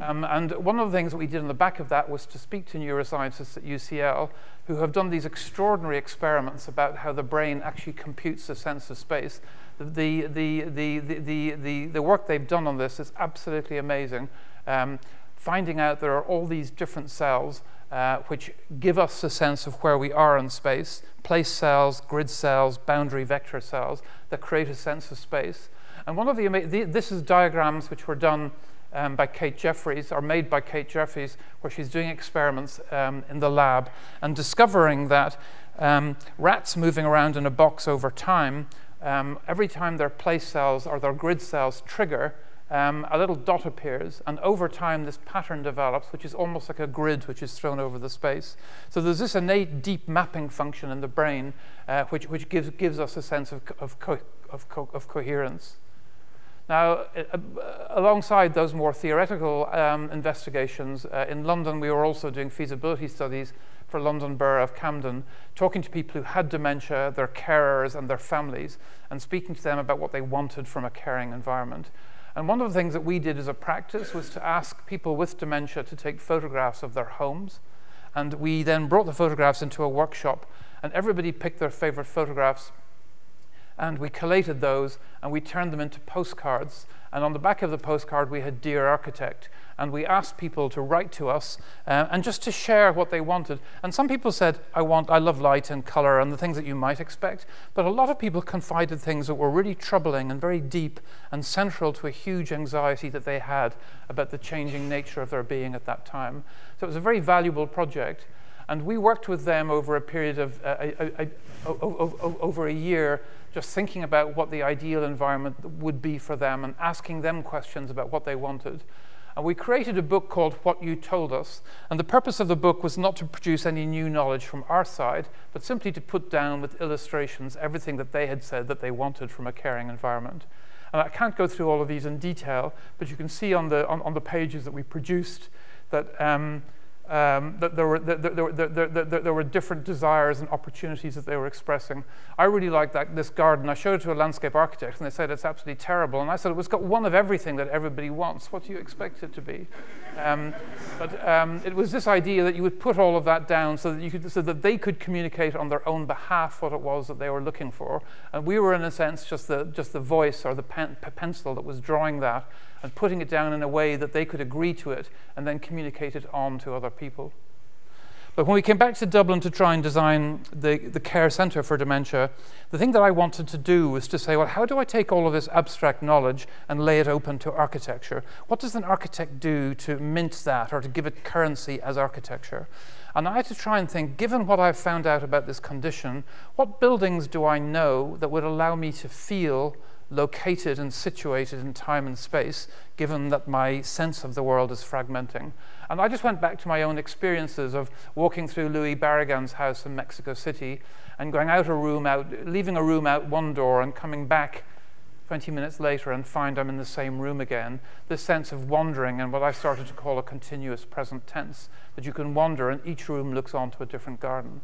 S4: Um, and one of the things that we did in the back of that was to speak to neuroscientists at UCL who have done these extraordinary experiments about how the brain actually computes a sense of space the, the, the, the, the, the, work they've done on this is absolutely amazing. Um, finding out there are all these different cells uh, which give us a sense of where we are in space, place cells, grid cells, boundary vector cells that create a sense of space. And one of the, the this is diagrams which were done um, by Kate Jeffries, or made by Kate Jeffries, where she's doing experiments um, in the lab and discovering that um, rats moving around in a box over time um, every time their place cells or their grid cells trigger, um, a little dot appears, and over time this pattern develops, which is almost like a grid which is thrown over the space. So there's this innate deep mapping function in the brain, uh, which, which gives, gives us a sense of, of, co of, co of coherence. Now, uh, alongside those more theoretical um, investigations, uh, in London we were also doing feasibility studies for London Borough of Camden, talking to people who had dementia, their carers, and their families, and speaking to them about what they wanted from a caring environment. And one of the things that we did as a practice was to ask people with dementia to take photographs of their homes. And we then brought the photographs into a workshop, and everybody picked their favorite photographs. And we collated those and we turned them into postcards. And on the back of the postcard, we had Dear Architect and we asked people to write to us uh, and just to share what they wanted. And some people said, I want, I love light and color and the things that you might expect. But a lot of people confided things that were really troubling and very deep and central to a huge anxiety that they had about the changing nature of their being at that time. So it was a very valuable project. And we worked with them over a period of uh, over a year, just thinking about what the ideal environment would be for them and asking them questions about what they wanted. And we created a book called What You Told Us. And the purpose of the book was not to produce any new knowledge from our side, but simply to put down with illustrations everything that they had said that they wanted from a caring environment. And I can't go through all of these in detail, but you can see on the, on, on the pages that we produced that um, um, that there were, that there, there, there, there, were different desires and opportunities that they were expressing. I really liked that, this garden. I showed it to a landscape architect, and they said it's absolutely terrible. And I said, it's got one of everything that everybody wants. What do you expect it to be? Um, but um, it was this idea that you would put all of that down so that, you could, so that they could communicate on their own behalf what it was that they were looking for. And we were, in a sense, just the, just the voice or the pen, pencil that was drawing that and putting it down in a way that they could agree to it and then communicate it on to other people. But when we came back to Dublin to try and design the, the care centre for dementia, the thing that I wanted to do was to say, well, how do I take all of this abstract knowledge and lay it open to architecture? What does an architect do to mint that or to give it currency as architecture? And I had to try and think, given what I've found out about this condition, what buildings do I know that would allow me to feel located and situated in time and space, given that my sense of the world is fragmenting. And I just went back to my own experiences of walking through Louis Barragan's house in Mexico City and going out a room out, leaving a room out one door and coming back 20 minutes later and find I'm in the same room again. This sense of wandering and what I've started to call a continuous present tense, that you can wander and each room looks onto a different garden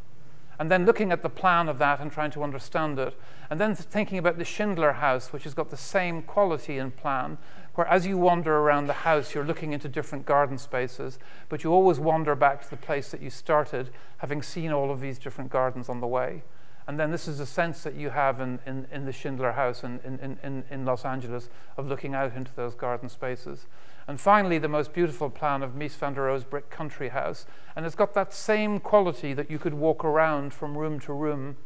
S4: and then looking at the plan of that and trying to understand it, and then thinking about the Schindler house, which has got the same quality in plan, where as you wander around the house, you're looking into different garden spaces, but you always wander back to the place that you started, having seen all of these different gardens on the way. And then this is a sense that you have in, in, in the Schindler House in, in, in, in Los Angeles of looking out into those garden spaces. And finally, the most beautiful plan of Mies van der Rohe's brick country house. And it's got that same quality that you could walk around from room to room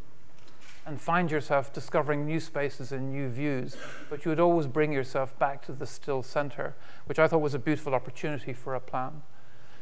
S4: and find yourself discovering new spaces and new views, but you would always bring yourself back to the still center, which I thought was a beautiful opportunity for a plan.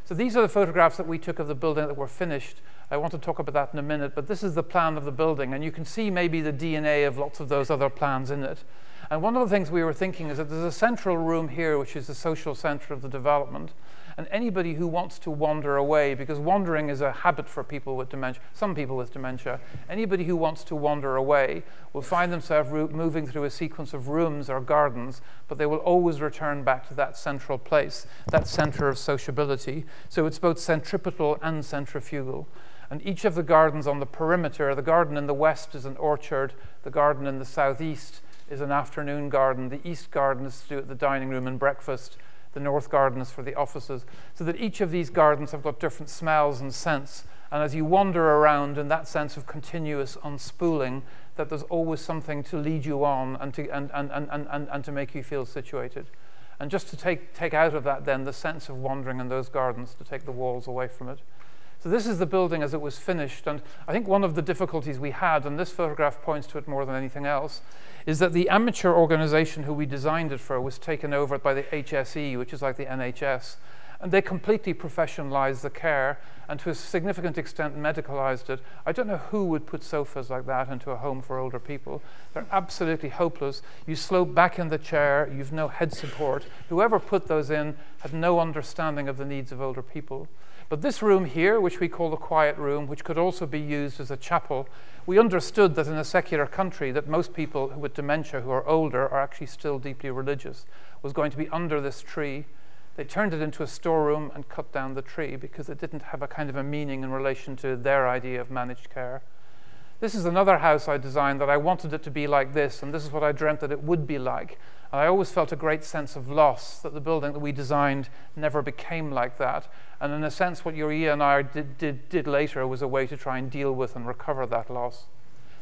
S4: So these are the photographs that we took of the building that were finished. I want to talk about that in a minute, but this is the plan of the building, and you can see maybe the DNA of lots of those other plans in it. And one of the things we were thinking is that there's a central room here, which is the social center of the development and anybody who wants to wander away, because wandering is a habit for people with dementia, some people with dementia, anybody who wants to wander away will find themselves moving through a sequence of rooms or gardens, but they will always return back to that central place, that center of sociability. So it's both centripetal and centrifugal. And each of the gardens on the perimeter, the garden in the west is an orchard, the garden in the southeast is an afternoon garden, the east garden is to do at the dining room and breakfast, the north garden is for the offices, so that each of these gardens have got different smells and scents. And as you wander around in that sense of continuous unspooling, that there's always something to lead you on and to, and, and, and, and, and to make you feel situated. And just to take, take out of that, then, the sense of wandering in those gardens, to take the walls away from it. So this is the building as it was finished. And I think one of the difficulties we had, and this photograph points to it more than anything else, is that the amateur organization who we designed it for was taken over by the HSE, which is like the NHS. And they completely professionalized the care and to a significant extent medicalized it. I don't know who would put sofas like that into a home for older people. They're absolutely hopeless. You slope back in the chair, you've no head support. Whoever put those in had no understanding of the needs of older people. But this room here, which we call the quiet room, which could also be used as a chapel, we understood that in a secular country that most people with dementia who are older are actually still deeply religious, was going to be under this tree. They turned it into a storeroom and cut down the tree because it didn't have a kind of a meaning in relation to their idea of managed care. This is another house I designed that I wanted it to be like this, and this is what I dreamt that it would be like. And I always felt a great sense of loss that the building that we designed never became like that. And in a sense, what Yeoryia and I did, did, did later was a way to try and deal with and recover that loss.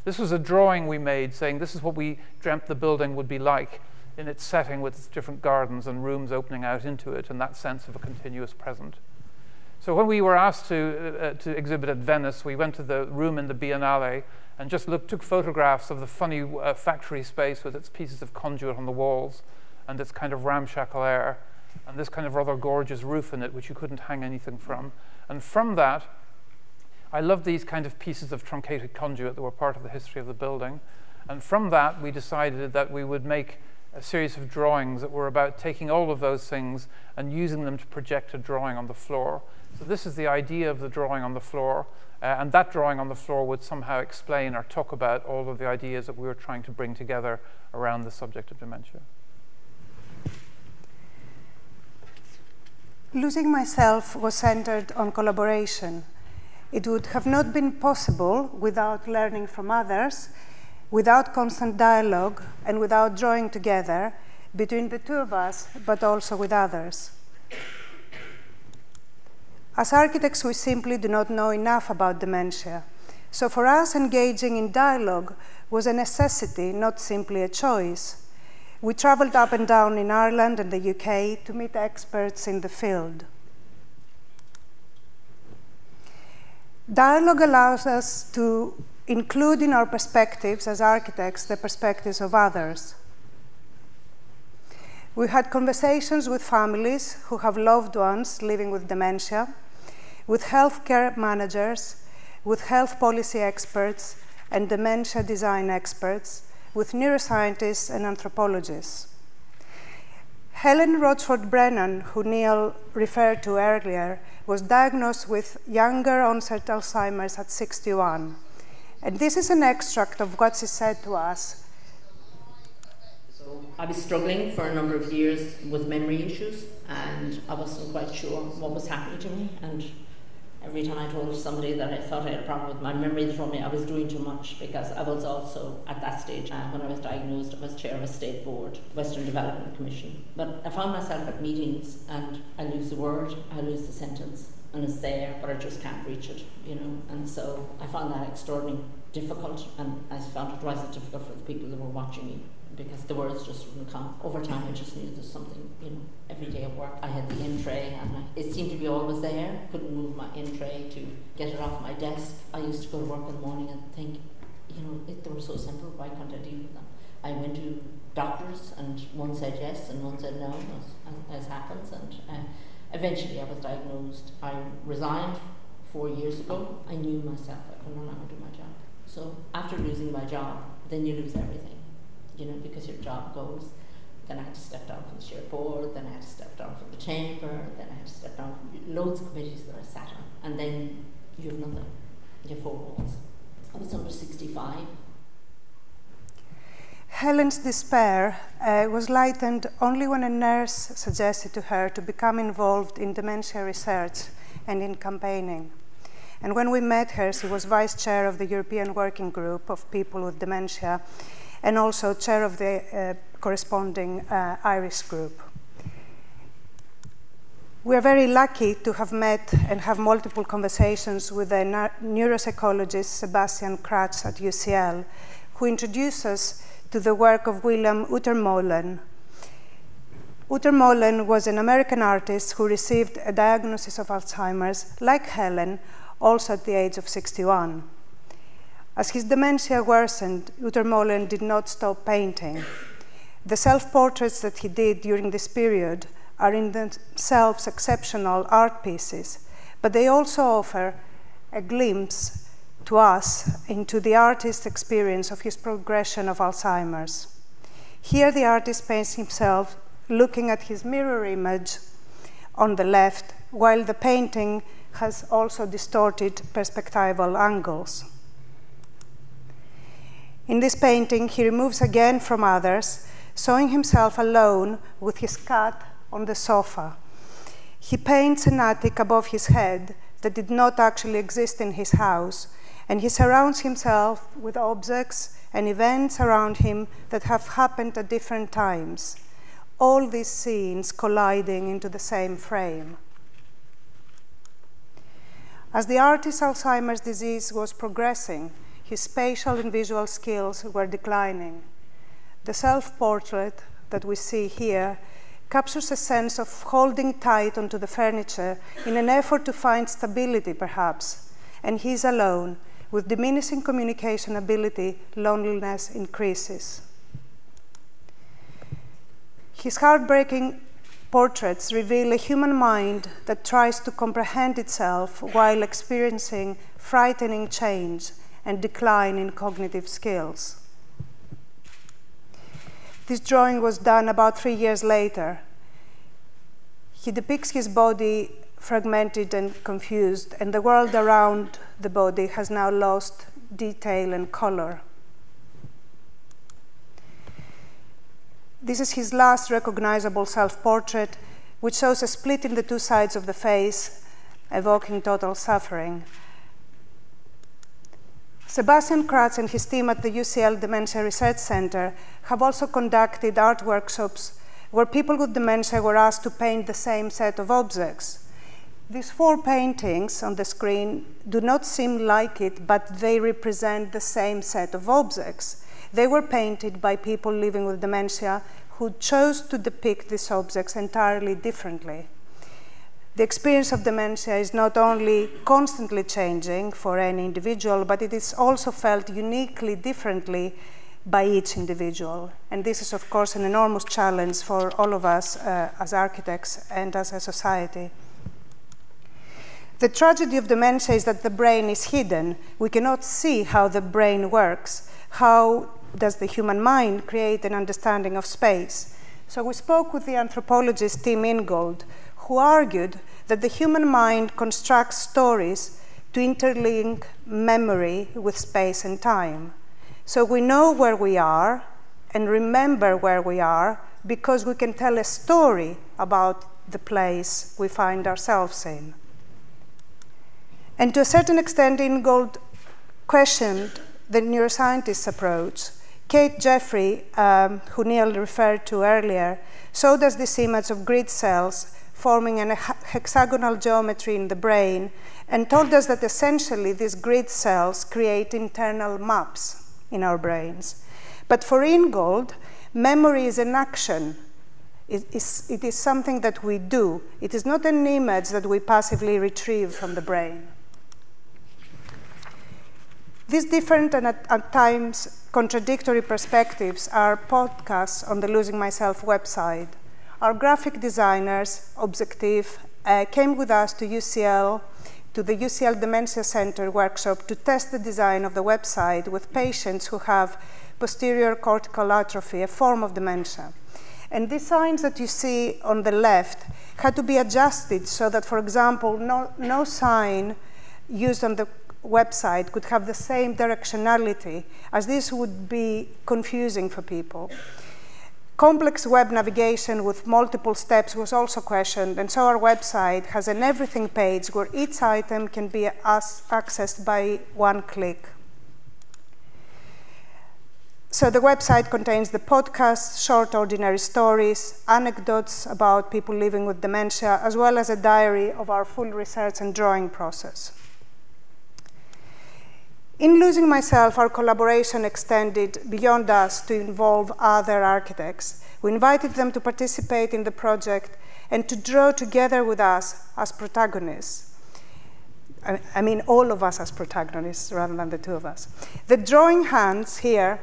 S4: This was a drawing we made saying this is what we dreamt the building would be like in its setting with its different gardens and rooms opening out into it and that sense of a continuous present. So when we were asked to, uh, uh to exhibit at Venice, we went to the room in the Biennale and just looked, took photographs of the funny uh, factory space with its pieces of conduit on the walls and its kind of ramshackle air and this kind of rather gorgeous roof in it, which you couldn't hang anything from. And from that, I loved these kind of pieces of truncated conduit that were part of the history of the building. And from that, we decided that we would make a series of drawings that were about taking all of those things and using them to project a drawing on the floor. So this is the idea of the drawing on the floor. Uh, and that drawing on the floor would somehow explain or talk about all of the ideas that we were trying to bring together around the subject of dementia.
S5: Losing myself was centered on collaboration. It would have not been possible without learning from others, without constant dialogue, and without drawing together between the two of us, but also with others. As architects, we simply do not know enough about dementia. So for us, engaging in dialogue was a necessity, not simply a choice. We traveled up and down in Ireland and the UK to meet experts in the field. Dialogue allows us to include in our perspectives as architects the perspectives of others. We had conversations with families who have loved ones living with dementia, with healthcare managers, with health policy experts, and dementia design experts, with neuroscientists and anthropologists. Helen Rochford Brennan, who Níall referred to earlier, was diagnosed with younger onset Alzheimer's at 61. And this is an extract of what she said to us.
S6: So I was struggling for a number of years with memory issues, and I wasn't quite sure what was happening to me. And every time I told somebody that I thought I had a problem with my memory, told me I was doing too much because I was also at that stage uh, when I was diagnosed, I was chair of a state board, Western Development Commission. But I found myself at meetings and I lose the word, I lose the sentence, and it's there, but I just can't reach it, you know. And so I found that extraordinarily difficult, and I found it as difficult for the people that were watching me because the words just wouldn't come. Over time, I just knew there's something, you know, every day at work. I had the in tray, and I, it seemed to be always there. Couldn't move my in tray to get it off my desk. I used to go to work in the morning and think, you know, if they were so simple, why can't I deal with them? I went to doctors, and one said yes, and one said no, as, as happens. And uh, eventually, I was diagnosed. I resigned four years ago. I knew myself I could no longer do my job. So after losing my job, then you lose everything you know, because your job goes. Then I had to step down from the share board, then I had to step down from the chamber, then I had to step down from loads of committees that I sat on, and then you have nothing. You have four walls. I was under 65.
S5: Helen's despair uh, was lightened only when a nurse suggested to her to become involved in dementia research and in campaigning. And when we met her, she was vice chair of the European Working Group of People with Dementia, and also chair of the uh, corresponding uh, Irish group. We are very lucky to have met and have multiple conversations with the neuropsychologist Sebastian Crutch at UCL, who introduced us to the work of William Utermohlen. Utermohlen was an American artist who received a diagnosis of Alzheimer's, like Helen, also at the age of 61. As his dementia worsened, Utermohlen did not stop painting. The self-portraits that he did during this period are in themselves exceptional art pieces, but they also offer a glimpse to us into the artist's experience of his progression of Alzheimer's. Here the artist paints himself looking at his mirror image on the left, while the painting has also distorted perspectival angles. In this painting, he removes again from others, showing himself alone with his cat on the sofa. He paints an attic above his head that did not actually exist in his house, and he surrounds himself with objects and events around him that have happened at different times, all these scenes colliding into the same frame. As the artist's Alzheimer's disease was progressing, his spatial and visual skills were declining. The self portrait that we see here captures a sense of holding tight onto the furniture in an effort to find stability, perhaps, and he is alone. With diminishing communication ability, loneliness increases. His heartbreaking portraits reveal a human mind that tries to comprehend itself while experiencing frightening change and decline in cognitive skills. This drawing was done about three years later. He depicts his body fragmented and confused, and the world around the body has now lost detail and color. This is his last recognizable self portrait, which shows a split in the two sides of the face, evoking total suffering. Sebastian Crutch and his team at the UCL Dementia Research Center have also conducted art workshops where people with dementia were asked to paint the same set of objects. These four paintings on the screen do not seem like it, but they represent the same set of objects. They were painted by people living with dementia who chose to depict these objects entirely differently. The experience of dementia is not only constantly changing for any individual, but it is also felt uniquely differently by each individual. And this is, of course, an enormous challenge for all of us uh, as architects and as a society. The tragedy of dementia is that the brain is hidden. We cannot see how the brain works. How does the human mind create an understanding of space? So we spoke with the anthropologist Tim Ingold, who argued that the human mind constructs stories to interlink memory with space and time. So we know where we are and remember where we are because we can tell a story about the place we find ourselves in. And to a certain extent, Ingold questioned the neuroscientist's approach. Kate Jeffery, um, who Níall referred to earlier, showed us this image of grid cells forming a hexagonal geometry in the brain and told us that essentially these grid cells create internal maps in our brains. But for Ingold, memory is an action. It is, it is something that we do. It is not an image that we passively retrieve from the brain. These different and at, at, times contradictory perspectives are podcasts on the Losing Myself website. Our graphic designers, Objective, uh, came with us to UCL, to the UCL Dementia Center workshop to test the design of the website with patients who have posterior cortical atrophy, a form of dementia. And these signs that you see on the left had to be adjusted so that, for example, no, no sign used on the website could have the same directionality, as this would be confusing for people. Complex web navigation with multiple steps was also questioned, and so our website has an everything page where each item can be accessed by one click. So the website contains the podcast, short ordinary stories, anecdotes about people living with dementia, as well as a diary of our full research and drawing process. In Losing Myself, our collaboration extended beyond us to involve other architects. We invited them to participate in the project and to draw together with us as protagonists. I mean, all of us as protagonists rather than the two of us. The drawing hands here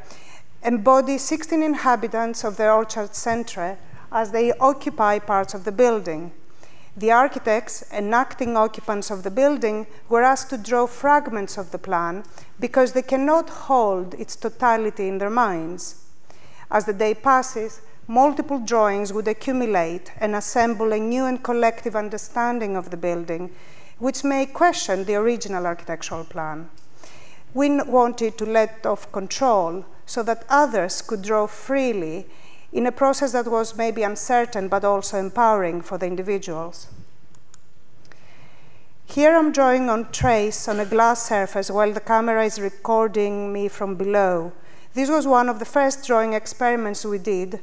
S5: embody 16 inhabitants of the Orchard Centre as they occupy parts of the building. The architects and acting occupants of the building were asked to draw fragments of the plan because they cannot hold its totality in their minds. As the day passes, multiple drawings would accumulate and assemble a new and collective understanding of the building, which may question the original architectural plan. We wanted to let off control so that others could draw freely in a process that was maybe uncertain but also empowering for the individuals. Here I'm drawing on trace on a glass surface while the camera is recording me from below. This was one of the first drawing experiments we did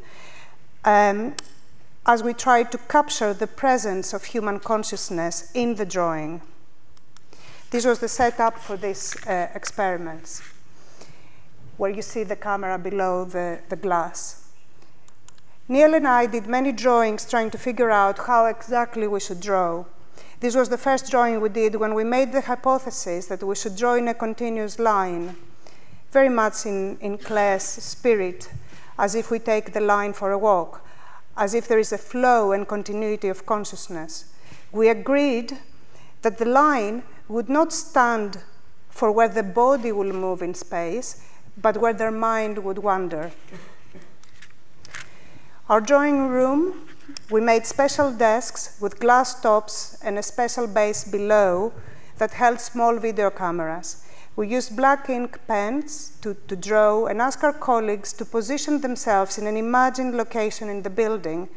S5: um, as we tried to capture the presence of human consciousness in the drawing. This was the setup for these uh, experiments, where you see the camera below the, the glass. Níall and I did many drawings trying to figure out how exactly we should draw. This was the first drawing we did when we made the hypothesis that we should draw in a continuous line, very much in, in Klee's spirit, as if we take the line for a walk, as if there is a flow and continuity of consciousness. We agreed that the line would not stand for where the body will move in space, but where their mind would wander. Our drawing room, we made special desks with glass tops and a special base below that held small video cameras. We used black ink pens to, to draw and ask our colleagues to position themselves in an imagined location in the building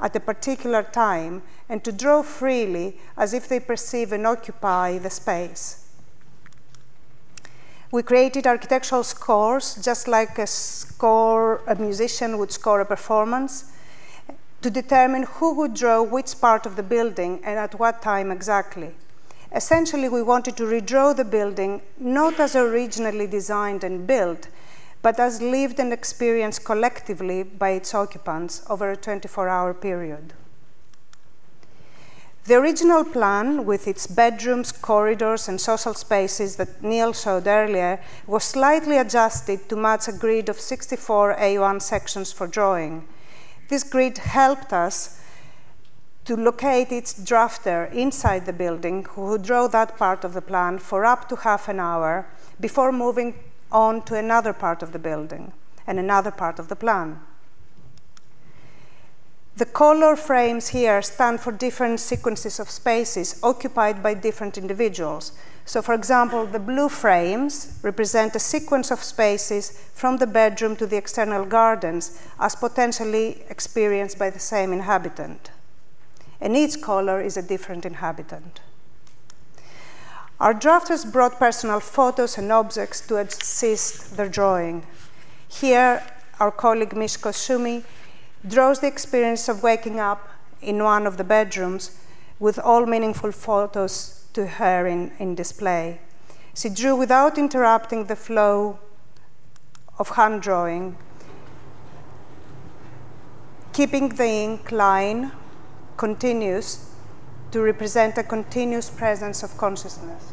S5: at a particular time and to draw freely as if they perceive and occupy the space. We created architectural scores, just like a score, a musician would score a performance, to determine who would draw which part of the building and at what time exactly. Essentially, we wanted to redraw the building not as originally designed and built, but as lived and experienced collectively by its occupants over a 24-hour period. The original plan, with its bedrooms, corridors, and social spaces that Níall showed earlier, was slightly adjusted to match a grid of 64 A1 sections for drawing. This grid helped us to locate its drafter inside the building who draw that part of the plan for up to half an hour before moving on to another part of the building and another part of the plan. The color frames here stand for different sequences of spaces occupied by different individuals. So for example, the blue frames represent a sequence of spaces from the bedroom to the external gardens as potentially experienced by the same inhabitant. And each color is a different inhabitant. Our drafters brought personal photos and objects to assist their drawing. Here, our colleague Mishko Shumi draws the experience of waking up in one of the bedrooms with all meaningful photos to her in, in display. She drew without interrupting the flow of hand drawing, keeping the ink line continuous to represent a continuous presence of consciousness.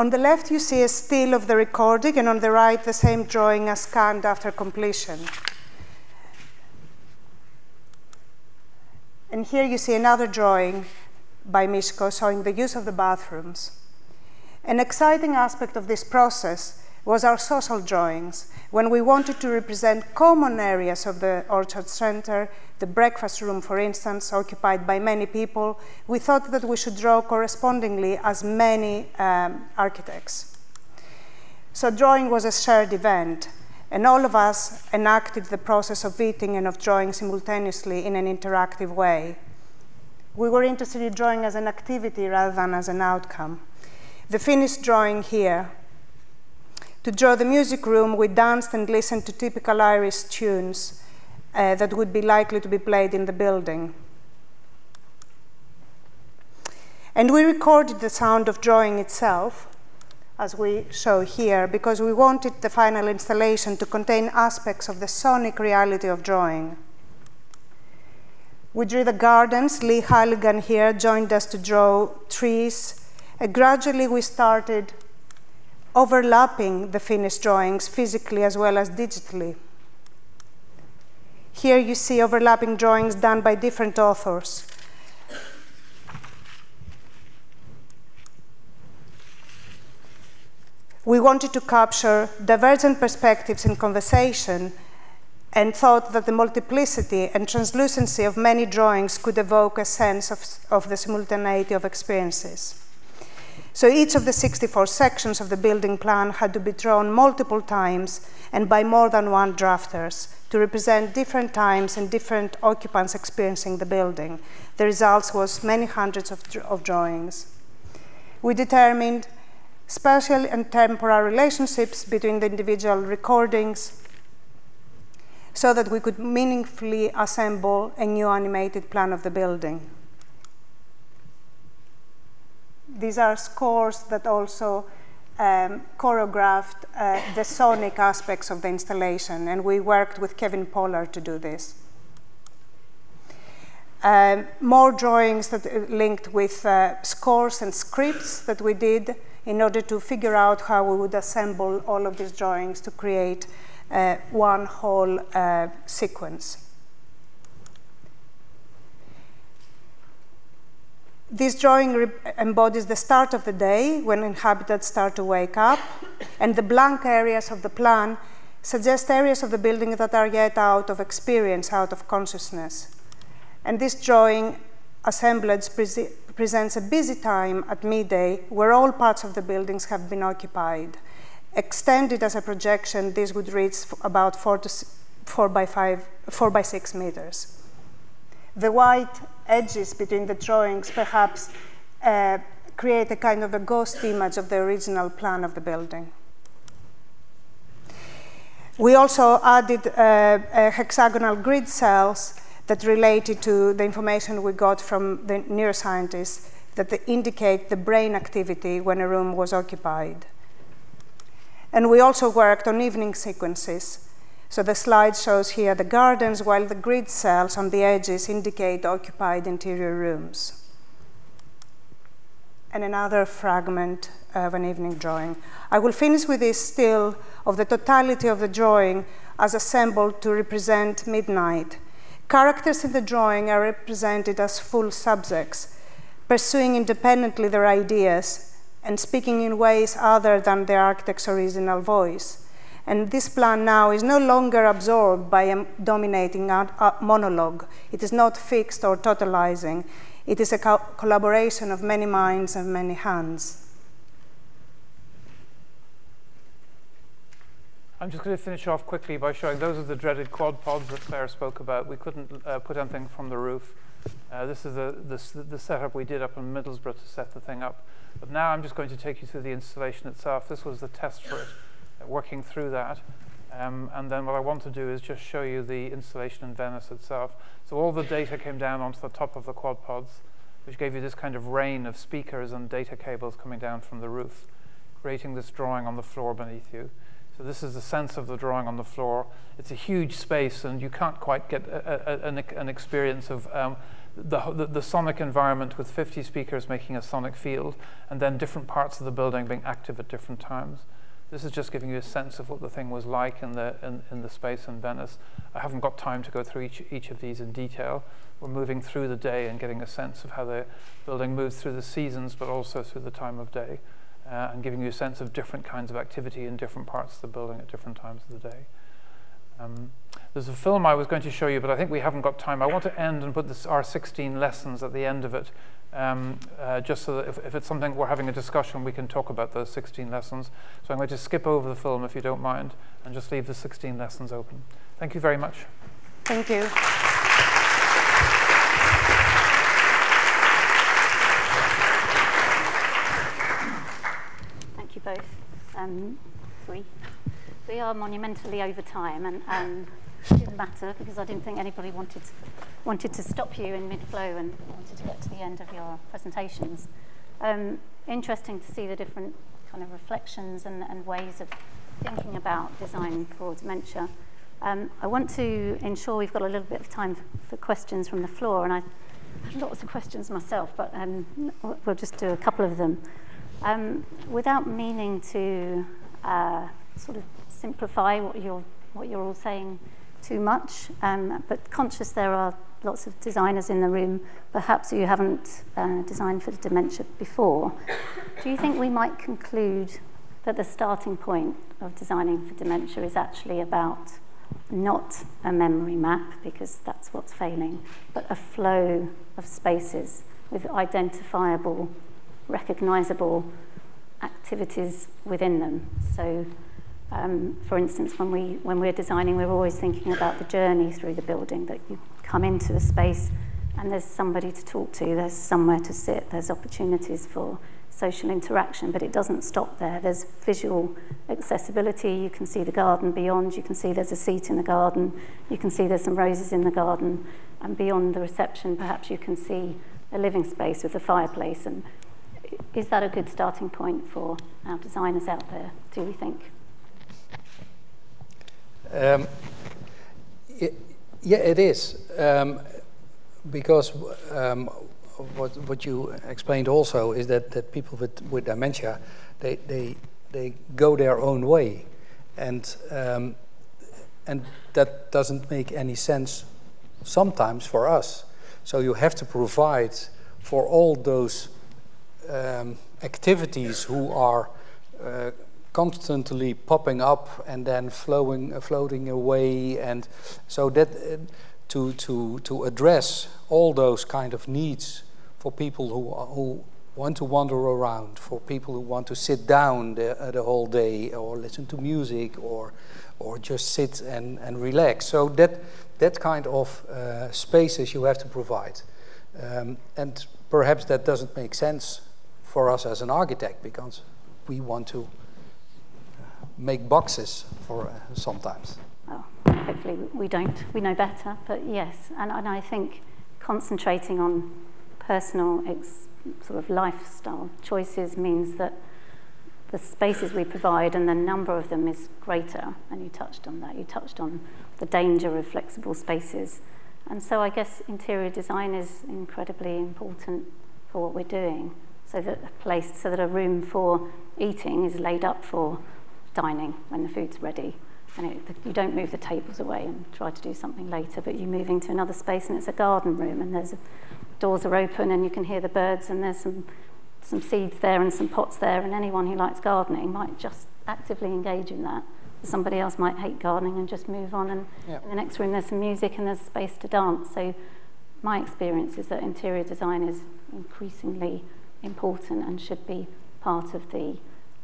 S5: On the left, you see a still of the recording, and on the right, the same drawing as scanned after completion. And here you see another drawing by Mishko showing the use of the bathrooms. An exciting aspect of this process was our social drawings, when we wanted to represent common areas of the Orchard Center, the breakfast room, for instance, occupied by many people, we thought that we should draw correspondingly as many um, architects. So drawing was a shared event, and all of us enacted the process of eating and of drawing simultaneously in an interactive way. We were interested in drawing as an activity rather than as an outcome. The finished drawing here. To draw the music room, we danced and listened to typical Irish tunes uh, that would be likely to be played in the building. And we recorded the sound of drawing itself as we show here, because we wanted the final installation to contain aspects of the sonic reality of drawing. We drew the gardens. Lee Halligan here joined us to draw trees. And gradually we started overlapping the finished drawings physically as well as digitally. Here you see overlapping drawings done by different authors. we wanted to capture divergent perspectives in conversation and thought that the multiplicity and translucency of many drawings could evoke a sense of, of the simultaneity of experiences. So each of the 64 sections of the building plan had to be drawn multiple times and by more than one drafters to represent different times and different occupants experiencing the building. The results was many hundreds of, of drawings. We determined spatial and temporal relationships between the individual recordings so that we could meaningfully assemble a new animated plan of the building. These are scores that also um, choreographed uh, the sonic aspects of the installation, and we worked with Kevin Pollard to do this. Um, more drawings that uh, linked with uh, scores and scripts that we did in order to figure out how we would assemble all of these drawings to create uh, one whole uh, sequence. This drawing embodies the start of the day when inhabitants start to wake up, and the blank areas of the plan suggest areas of the building that are yet out of experience, out of consciousness. And this drawing assemblage presents a busy time at midday where all parts of the buildings have been occupied. Extended as a projection, this would reach about four, to four by five, four by six meters. The white edges between the drawings perhaps uh, create a kind of a ghost image of the original plan of the building. We also added uh, hexagonal grid cells that related to the information we got from the neuroscientists that indicate the brain activity when a room was occupied. And we also worked on evening sequences. So the slide shows here the gardens, while the grid cells on the edges indicate occupied interior rooms. And another fragment of an evening drawing. I will finish with this still of the totality of the drawing as assembled to represent midnight Characters in the drawing are represented as full subjects, pursuing independently their ideas and speaking in ways other than the architect's original voice. And this plan now is no longer absorbed by a dominating monologue. It is not fixed or totalizing. It is a co collaboration of many minds and many hands.
S4: I'm just going to finish off quickly by showing those are the dreaded quad pods that Clare spoke about. We couldn't uh, put anything from the roof. Uh, this is the, the, the, setup we did up in Middlesbrough to set the thing up. But now I'm just going to take you through the installation itself. This was the test for it, uh, working through that. Um, and then what I want to do is just show you the installation in Venice itself. So all the data came down onto the top of the quad pods, which gave you this kind of rain of speakers and data cables coming down from the roof, creating this drawing on the floor beneath you. So this is the sense of the drawing on the floor. It's a huge space, and you can't quite get a, a, an, an, experience of um, the, the, the, sonic environment with 50 speakers making a sonic field, and then different parts of the building being active at different times. This is just giving you a sense of what the thing was like in the, in, in the space in Venice. I haven't got time to go through each, each of these in detail. We're moving through the day and getting a sense of how the building moves through the seasons, but also through the time of day uh, and giving you a sense of different kinds of activity in different parts of the building at different times of the day. Um, there's a film I was going to show you, but I think we haven't got time. I want to end and put this, our 16 lessons at the end of it, um, uh, just so that if, if, it's something we're having a discussion, we can talk about those 16 lessons. So I'm going to skip over the film, if you don't mind, and just leave the 16 lessons open. Thank you very much.
S5: Thank you.
S2: Thank you both. Um, three. We are monumentally over time, and um, it didn't matter because I didn't think anybody wanted wanted to stop you in mid-flow and wanted to get to the end of your presentations. Um, interesting to see the different kind of reflections and, and ways of thinking about design for dementia. Um, I want to ensure we've got a little bit of time for, for questions from the floor, and I had lots of questions myself, but um, we'll just do a couple of them. Um, without meaning to uh, sort of simplify what you're, what you're all saying too much, um, but conscious there are lots of designers in the room, perhaps you haven't uh, designed for dementia before. Do you think we might conclude that the starting point of designing for dementia is actually about not a memory map, because that's what's failing, but a flow of spaces with identifiable, recognizable activities within them. So Um, for instance, when, we, when we're designing, we're always thinking about the journey through the building, that you come into a space and there's somebody to talk to, there's somewhere to sit, there's opportunities for social interaction, but it doesn't stop there. There's visual accessibility. You can see the garden beyond. You can see there's a seat in the garden. You can see there's some roses in the garden. And beyond the reception, perhaps you can see a living space with a fireplace. And is that a good starting point for our designers out there, do we think?
S3: Um, yeah, it is. Um, because um, what, what you explained also is that, that people with, with dementia, they, they, they go their own way. And, um, and that doesn't make any sense sometimes for us. So you have to provide for all those um, activities who are uh, constantly popping up and then flowing, uh, floating away, and so that uh, to to to address all those kind of needs for people who who want to wander around, for people who want to sit down the, uh, the whole day or listen to music or or just sit and, and relax. So that that kind of uh, spaces you have to provide, um, and perhaps that doesn't make sense for us as an architect because we want to make boxes for uh, sometimes.
S2: Well, hopefully we don't. We know better, but yes, and, and I think concentrating on personal sort of lifestyle choices means that the spaces we provide and the number of them is greater. And you touched on that. You touched on the danger of flexible spaces. And so I guess interior design is incredibly important for what we're doing so that a place, so that a room for eating is laid up for dining when the food's ready. And it, you don't move the tables away and try to do something later, but you move into another space and it's a garden room and there's a, doors are open and you can hear the birds and there's some, some seeds there and some pots there and anyone who likes gardening might just actively engage in that. Somebody else might hate gardening and just move on and yeah. in the next room there's some music and there's space to dance. So my experience is that interior design is increasingly important and should be part of the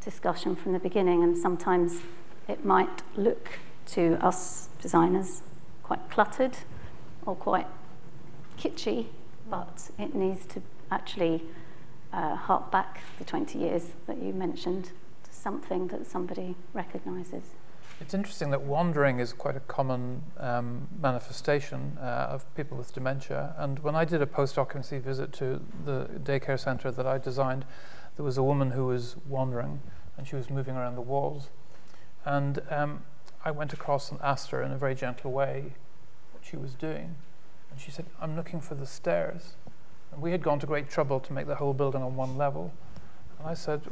S2: discussion from the beginning. And sometimes it might look to us designers quite cluttered or quite kitschy, but it needs to actually uh, hark back the 20 years that you mentioned to something that somebody recognises.
S4: It's interesting that wandering is quite a common um, manifestation uh, of people with dementia. And when I did a post occupancy visit to the daycare centre that I designed, there was a woman who was wandering and she was moving around the walls. And um, I went across and asked her in a very gentle way what she was doing. And she said, I'm looking for the stairs. And we had gone to great trouble to make the whole building on one level. And I said,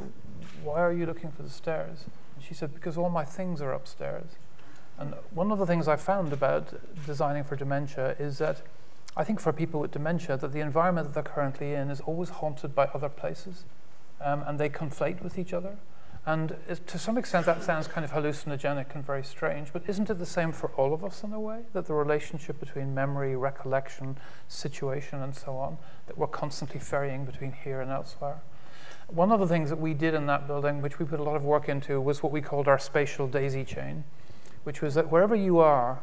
S4: Why are you looking for the stairs? And She said, because all my things are upstairs. And one of the things I found about designing for dementia is that I think for people with dementia that the environment that they're currently in is always haunted by other places, um, and they conflate with each other. And to some extent, that sounds kind of hallucinogenic and very strange, but isn't it the same for all of us in a way? That the relationship between memory, recollection, situation, and so on, that we're constantly ferrying between here and elsewhere? One of the things that we did in that building, which we put a lot of work into, was what we called our spatial daisy chain, which was that wherever you are,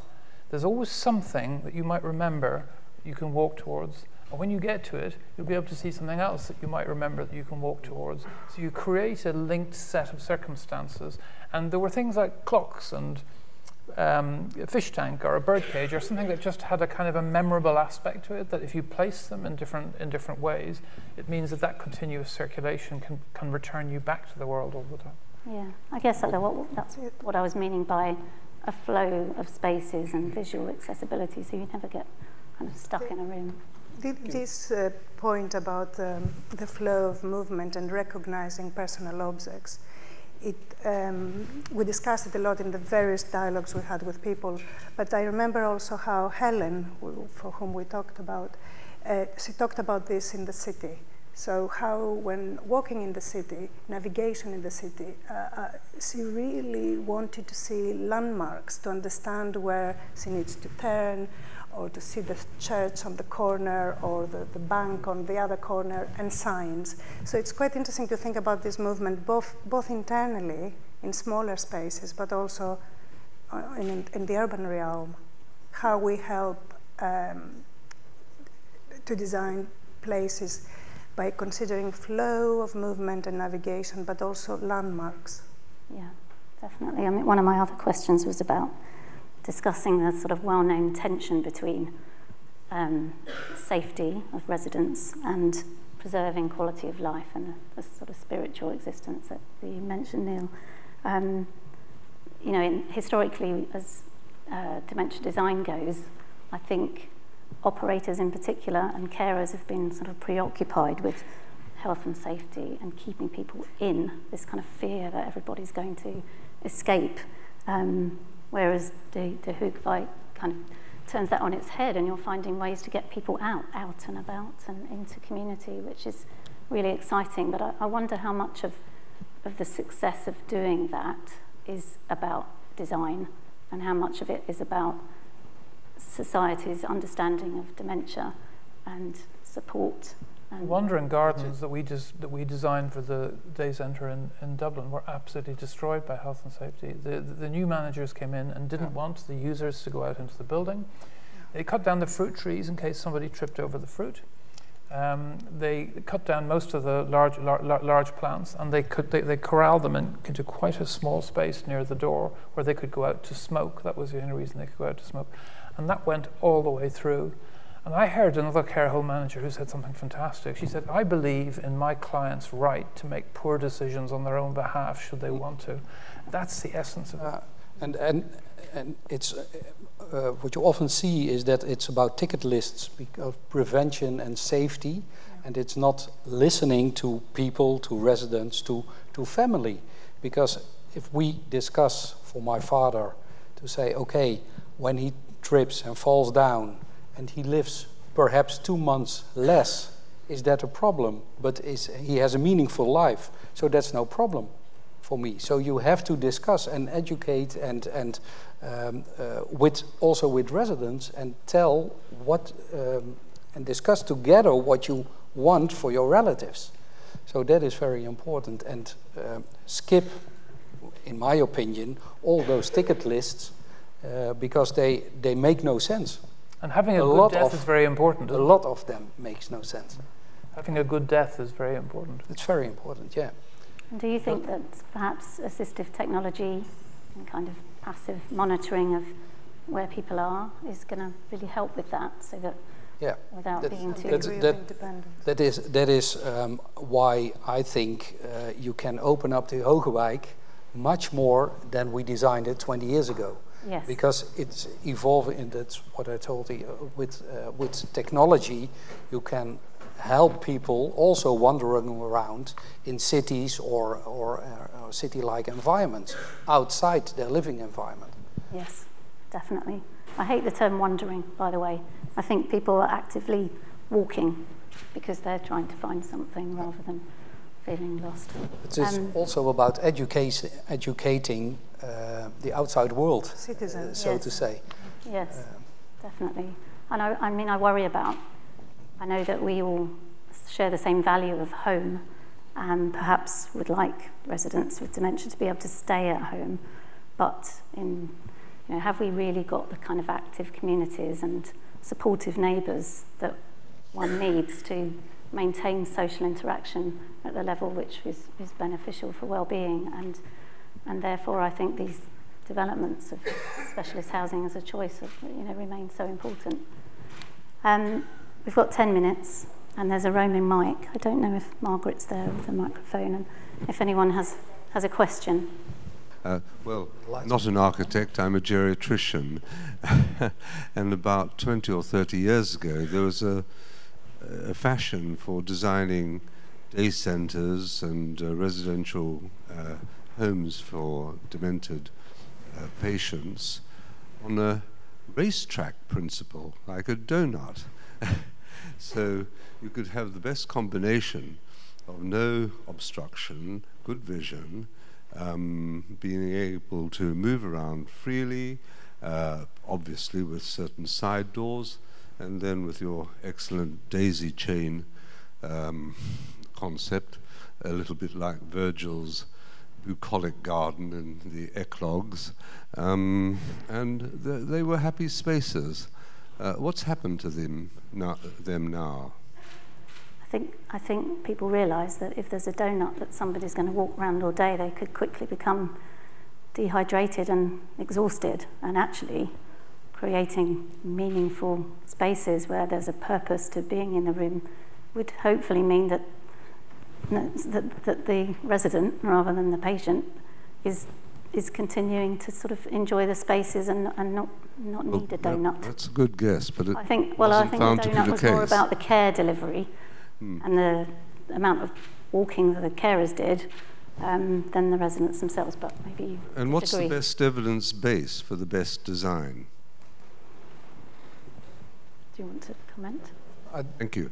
S4: there's always something that you might remember you can walk towards. And when you get to it, you'll be able to see something else that you might remember that you can walk towards. So you create a linked set of circumstances. And there were things like clocks and um, a fish tank or a bird cage or something that just had a kind of a memorable aspect to it that if you place them in different in different ways it means that that continuous circulation can, can return you back to the world all the time
S2: yeah i guess that's what, that's what i was meaning by a flow of spaces and visual accessibility so you never get kind of stuck in a room
S5: this uh, point about um, the flow of movement and recognizing personal objects it, um, we discussed it a lot in the various dialogues we had with people, but I remember also how Helen, for whom we talked about, uh, she talked about this in the city. So how when walking in the city, navigation in the city, uh, uh, she really wanted to see landmarks to understand where she needs to turn, or to see the church on the corner or the, the bank on the other corner and signs. So it's quite interesting to think about this movement both, both internally in smaller spaces, but also uh, in, in the urban realm, how we help um, to design places by considering flow of movement and navigation, but also landmarks.
S2: Yeah, definitely. I mean, one of my other questions was about discussing the sort of well-known tension between um, safety of residents and preserving quality of life and the, the sort of spiritual existence that you mentioned, Níall. Um, you know, in, historically, as uh, dementia design goes, I think operators in particular and carers have been sort of preoccupied with health and safety and keeping people in this kind of fear that everybody's going to escape. Um, Whereas the, the Hoogvite kind of turns that on its head and you're finding ways to get people out, out and about and into community, which is really exciting. But I, I wonder how much of, of the success of doing that is about design and how much of it is about society's understanding of dementia and support
S4: Wandering Gardens that we just that we designed for the day centre in, in Dublin were absolutely destroyed by health and safety. The, the, the new managers came in and didn't yeah. want the users to go out into the building. Yeah. They cut down the fruit trees in case somebody tripped over the fruit. Um, they cut down most of the large, lar large plants and they, could, they, they corralled them in, into quite a small space near the door where they could go out to smoke. That was the only reason they could go out to smoke. And that went all the way through. And I heard another care home manager who said something fantastic. She said, I believe in my client's right to make poor decisions on their own behalf should they want to. That's the essence of it. Uh,
S3: and, and, and it's, uh, uh, what you often see is that it's about ticket lists of prevention and safety, yeah. and it's not listening to people, to residents, to, to family. Because if we discuss for my father to say, okay, when he trips and falls down, and he lives perhaps two months less, is that a problem? But is, he has a meaningful life, so that's no problem for me. So you have to discuss and educate and, and um, uh, with, also with residents and tell what, um, and discuss together what you want for your relatives. So that is very important. And uh, skip, in my opinion, all those ticket lists uh, because they, they make no sense.
S4: And having a, a good death of, is very important.
S3: A lot of them makes no sense.
S4: Having a good death is very important.
S3: It's very important, yeah.
S2: do you think that perhaps assistive technology and kind of passive monitoring of where people are is going to really help with that so that
S3: yeah.
S2: without
S3: that,
S2: being too
S3: that, that, that is that is um, why I think uh, you can open up the Hogeweyk much more than we designed it 20 years ago.
S2: Yes.
S3: Because it's evolving, and that's what I told you. Uh, with uh, with technology, you can help people also wandering around in cities or or, uh, or city-like environments outside their living environment.
S2: Yes, definitely. I hate the term wandering, by the way. I think people are actively walking because they're trying to find something rather than feeling lost.
S3: It is um, also about educate, educating uh, the outside world,
S5: citizens,
S3: uh, so
S2: yes.
S3: to say.
S2: Yes, um, definitely. And I, I mean, I worry about, I know that we all share the same value of home and perhaps would like residents with dementia to be able to stay at home, but in, you know, have we really got the kind of active communities and supportive neighbours that one needs to maintain social interaction at the level which is, is beneficial for well-being and and therefore I think these developments of specialist housing as a choice of, you know remain so important. Um, we've got 10 minutes and there's a roaming mic. I don't know if Margaret's there with a microphone and if anyone has has a question.
S7: Uh, well, not an architect, I'm a geriatrician. and about 20 or 30 years ago, there was a, a fashion for designing day centres and uh, residential uh, homes for demented uh, patients on a racetrack principle, like a donut. so you could have the best combination of no obstruction, good vision, um, being able to move around freely, uh, obviously with certain side doors, and then with your excellent daisy chain um, concept, a little bit like Virgil's bucolic garden in the eclogues, um, and th they were happy spaces. Uh, what's happened to them now? Them now?
S2: think, I think people realise that if there's a donut that somebody's going to walk around all day, they could quickly become dehydrated and exhausted. And actually, creating meaningful spaces where there's a purpose to being in the room would hopefully mean that that, that the resident, rather than the patient, is is continuing to sort of enjoy the spaces and, and not not well, need a donut.
S7: That's a good guess, but
S2: I think well, I think the donut was more about the care delivery mm. and the amount of walking that the carers did um, than the residents themselves. But maybe.
S7: And what's the best evidence base for the best design?
S2: Do you want to comment?
S7: Uh, Thank you.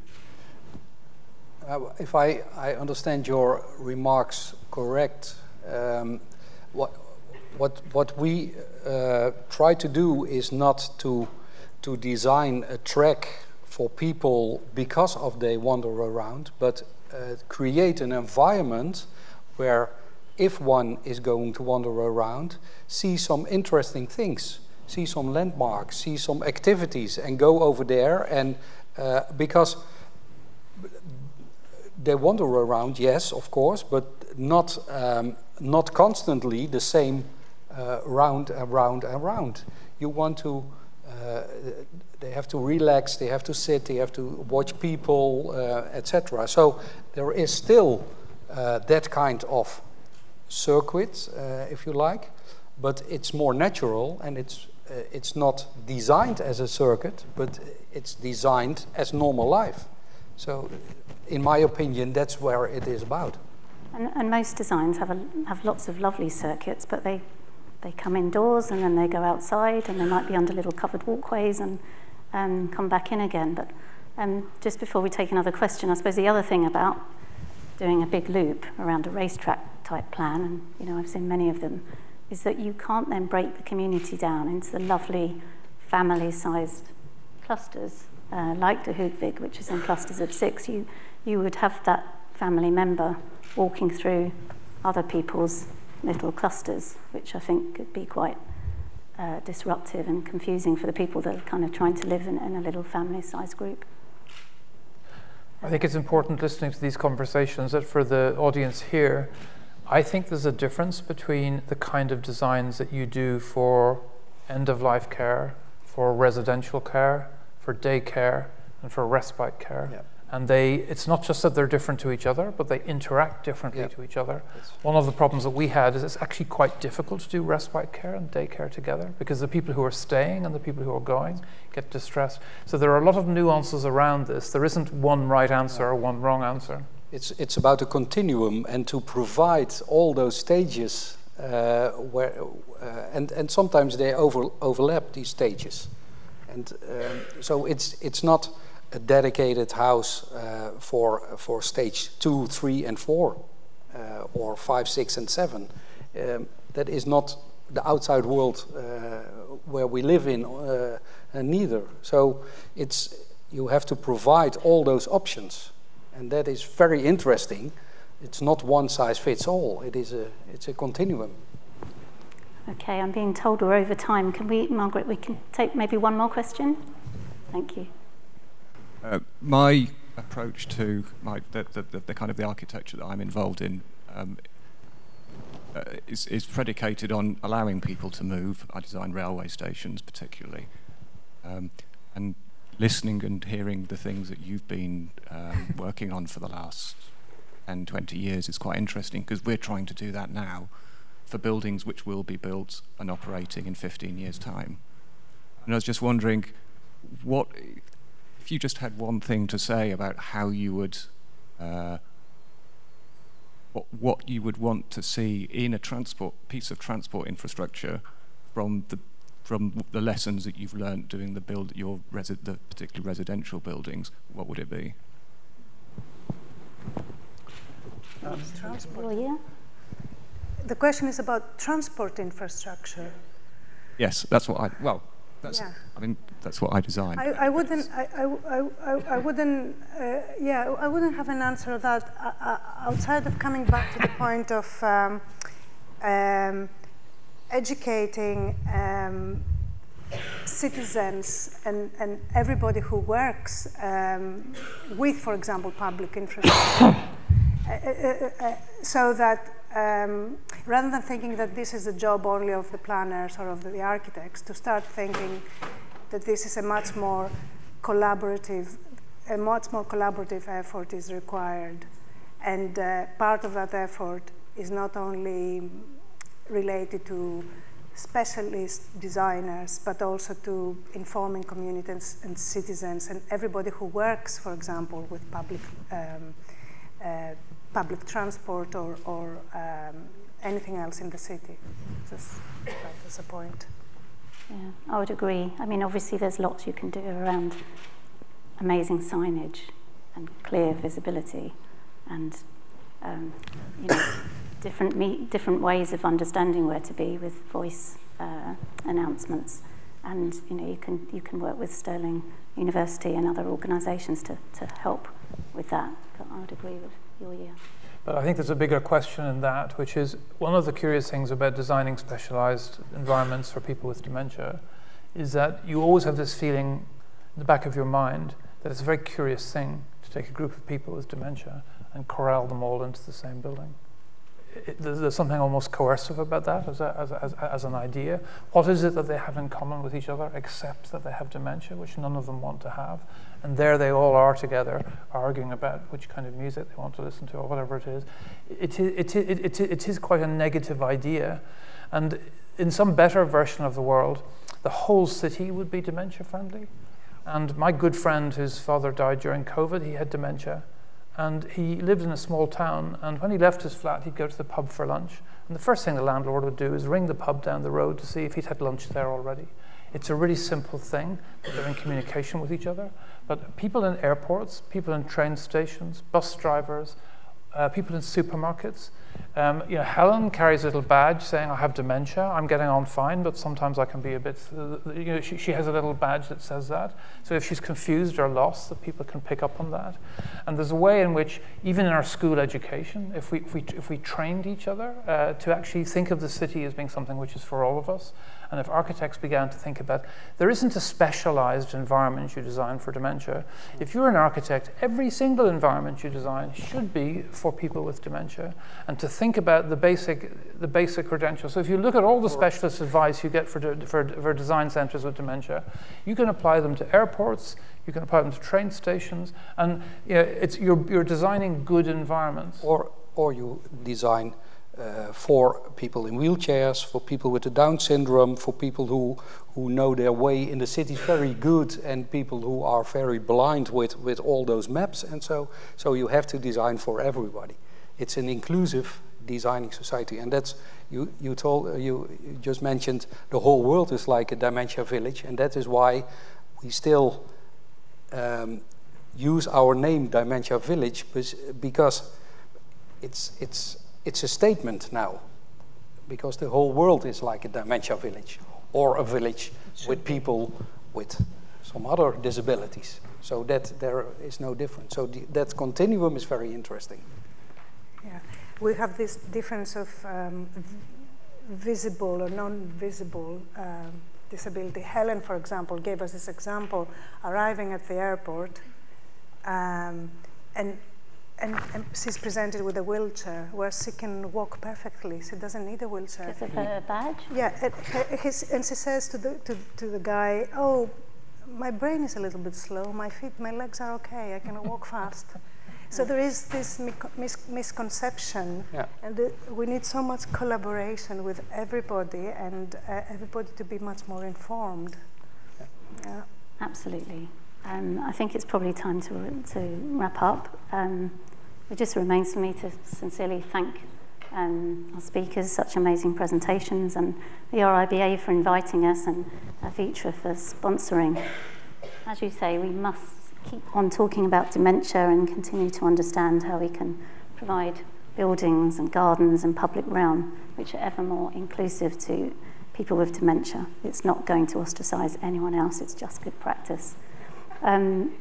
S3: Uh, if I, I understand your remarks correct, um, what, what, what we uh, try to do is not to, to design a track for people because of they wander around, but uh, create an environment where if one is going to wander around, see some interesting things, see some landmarks, see some activities, and go over there. And uh, because they wander around, yes, of course, but not um, not constantly the same uh, round and round and round. You want to uh, they have to relax, they have to sit, they have to watch people, uh, etc. So there is still uh, that kind of circuit, uh, if you like, but it's more natural and it's it's not designed as a circuit, but it's designed as normal life. So, in my opinion, that's where it is about.
S2: And, and most designs have a, have lots of lovely circuits, but they they come indoors and then they go outside and they might be under little covered walkways and um, come back in again. But um, just before we take another question, I suppose the other thing about doing a big loop around a racetrack type plan, and you know I've seen many of them, is that you can't then break the community down into the lovely family-sized clusters uh, like the Hogeweyk, which is in clusters of six, you, you would have that family member walking through other people's little clusters, which I think could be quite uh, disruptive and confusing for the people that are kind of trying to live in, in a little family-sized group.
S4: I think it's important listening to these conversations that for the audience here, I think there's a difference between the kind of designs that you do for end of life care, for residential care, for day care, and for respite care. Yep. And they, it's not just that they're different to each other, but they interact differently yep. to each other. One of the problems that we had is it's actually quite difficult to do respite care and day care together because the people who are staying and the people who are going get distressed. So there are a lot of nuances around this. There isn't one right answer or one wrong answer.
S3: It's, it's about a continuum and to provide all those stages uh, where, uh, and, and sometimes they over, overlap these stages. And um, so it's, it's not a dedicated house uh, for, for stage two, three, and four, uh, or five, six, and seven. Um, that is not the outside world uh, where we live in, uh, neither. So it's, you have to provide all those options. And that is very interesting. It's not one size fits all, it is a, it's a continuum.
S2: Okay, I'm being told we're over time. Can we, Margaret, we can take maybe one more question? Thank you.
S8: Uh, my approach to my, the, the, the, kind of the architecture that I'm involved in um, uh, is, is predicated on allowing people to move. I design railway stations particularly. Um, and listening and hearing the things that you've been um, working on for the last 10, 20 years is quite interesting because we're trying to do that now for buildings which will be built and operating in 15 years' time. And I was just wondering, what if you just had one thing to say about how you would, uh, what you would want to see in a transport piece of transport infrastructure from the from the lessons that you've learned doing the build your resi- the particularly residential buildings, what would it be?
S2: Um, transport. yeah.
S5: The question is about transport infrastructure.
S8: Yes, that's what I, well, that's, yeah. I mean, that's what I designed.
S5: I, I wouldn't, I, I, I, I wouldn't, uh, yeah, I wouldn't have an answer to that uh, uh, outside of coming back to the point of um, um, educating um, citizens and, and everybody who works um, with, for example, public infrastructure, uh, uh, uh, so that um, rather than thinking that this is the job only of the planners or of the architects, to start thinking that this is a much more collaborative, a much more collaborative effort is required. And uh, part of that effort is not only related to specialist designers, but also to informing communities and citizens and everybody who works, for example, with public um, uh, public transport or, or um, anything else in the city. Just that is a point.
S2: Yeah, I would agree. I mean, obviously, there's lots you can do around amazing signage and clear visibility, and um, you know, different different ways of understanding where to be with voice uh, announcements. And you know, you can you can work with Stirling University and other organisations to, to help with that. But I would agree with your year.
S4: But I think there's a bigger question in that, which is one of the curious things about designing specialized environments for people with dementia is that you always have this feeling in the back of your mind that it's a very curious thing to take a group of people with dementia and corral them all into the same building it, there's something almost coercive about that as, a, as, as, as, an idea. What is it that they have in common with each other except that they have dementia, which none of them want to have? And there they all are together arguing about which kind of music they want to listen to or whatever it is. It, it, it, it, it is quite a negative idea. And in some better version of the world, the whole city would be dementia friendly. And my good friend, whose father died during COVID, he had dementia. And he lived in a small town, and when he left his flat, he'd go to the pub for lunch. And the first thing the landlord would do is ring the pub down the road to see if he'd had lunch there already. It's a really simple thing, but they're in communication with each other. But people in airports, people in train stations, bus drivers, uh, people in supermarkets, Um, you know, Helen carries a little badge saying, I have dementia, I'm getting on fine, but sometimes I can be a bit, you know, she, she has a little badge that says that. So if she's confused or lost, that people can pick up on that. And there's a way in which, even in our school education, if we, if we, if we trained each other uh, to actually think of the city as being something which is for all of us, and if architects began to think about, there isn't a specialized environment you design for dementia. If you're an architect, every single environment you design should be for people with dementia. And to think about the basic, the basic credentials. So if you look at all the specialist advice you get for, de for, for design centers with dementia, you can apply them to airports, you can apply them to train stations, and you know, it's, you're, you're designing good environments.
S3: Or, or you design uh, for people in wheelchairs, for people with the Down syndrome, for people who, who know their way in the city very good, and people who are very blind with, with all those maps. And so, so you have to design for everybody. It's an inclusive designing society, and that's you. You told uh, you, you just mentioned the whole world is like a dementia village, and that is why we still um, use our name Dementia Village because it's it's it's a statement now because the whole world is like a dementia village or a village with people with some other disabilities. So that there is no difference. So the, that continuum is very interesting.
S5: Yeah, we have this difference of um, visible or non-visible um, disability. Helen, for example, gave us this example, arriving at the airport, um, and and, and, she's presented with a wheelchair where she can walk perfectly. She doesn't need a wheelchair.
S2: Because of her badge?
S5: Yeah, and, his, and she says to the, to, to the guy, oh, my brain is a little bit slow, my feet, my legs are okay, I can walk fast. So there is this mis misconception,
S3: yeah.
S5: and the, we need so much collaboration with everybody and uh, everybody to be much more informed.
S2: Yeah. yeah. Absolutely. Um, I think it's probably time to, to wrap up. Um, it just remains for me to sincerely thank um, our speakers, such amazing presentations, and the RIBA for inviting us, and VitrA for sponsoring. As you say, we must keep on talking about dementia and continue to understand how we can provide buildings and gardens and public realm which are ever more inclusive to people with dementia. It's not going to ostracize anyone else, it's just good practice. Um,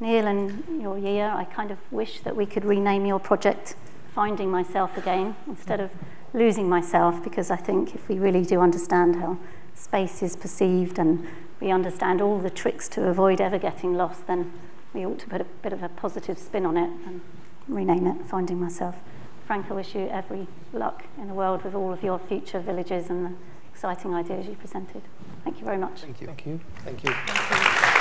S2: Neil and your year, I kind of wish that we could rename your project Finding Myself Again instead of Losing Myself, because I think if we really do understand how space is perceived and we understand all the tricks to avoid ever getting lost, then we ought to put a bit of a positive spin on it and rename it Finding Myself. Frank, I wish you every luck in the world with all of your future villages and the exciting ideas you presented. Thank you very much.
S3: Thank you.
S4: Thank you.
S3: Thank you. Thank you.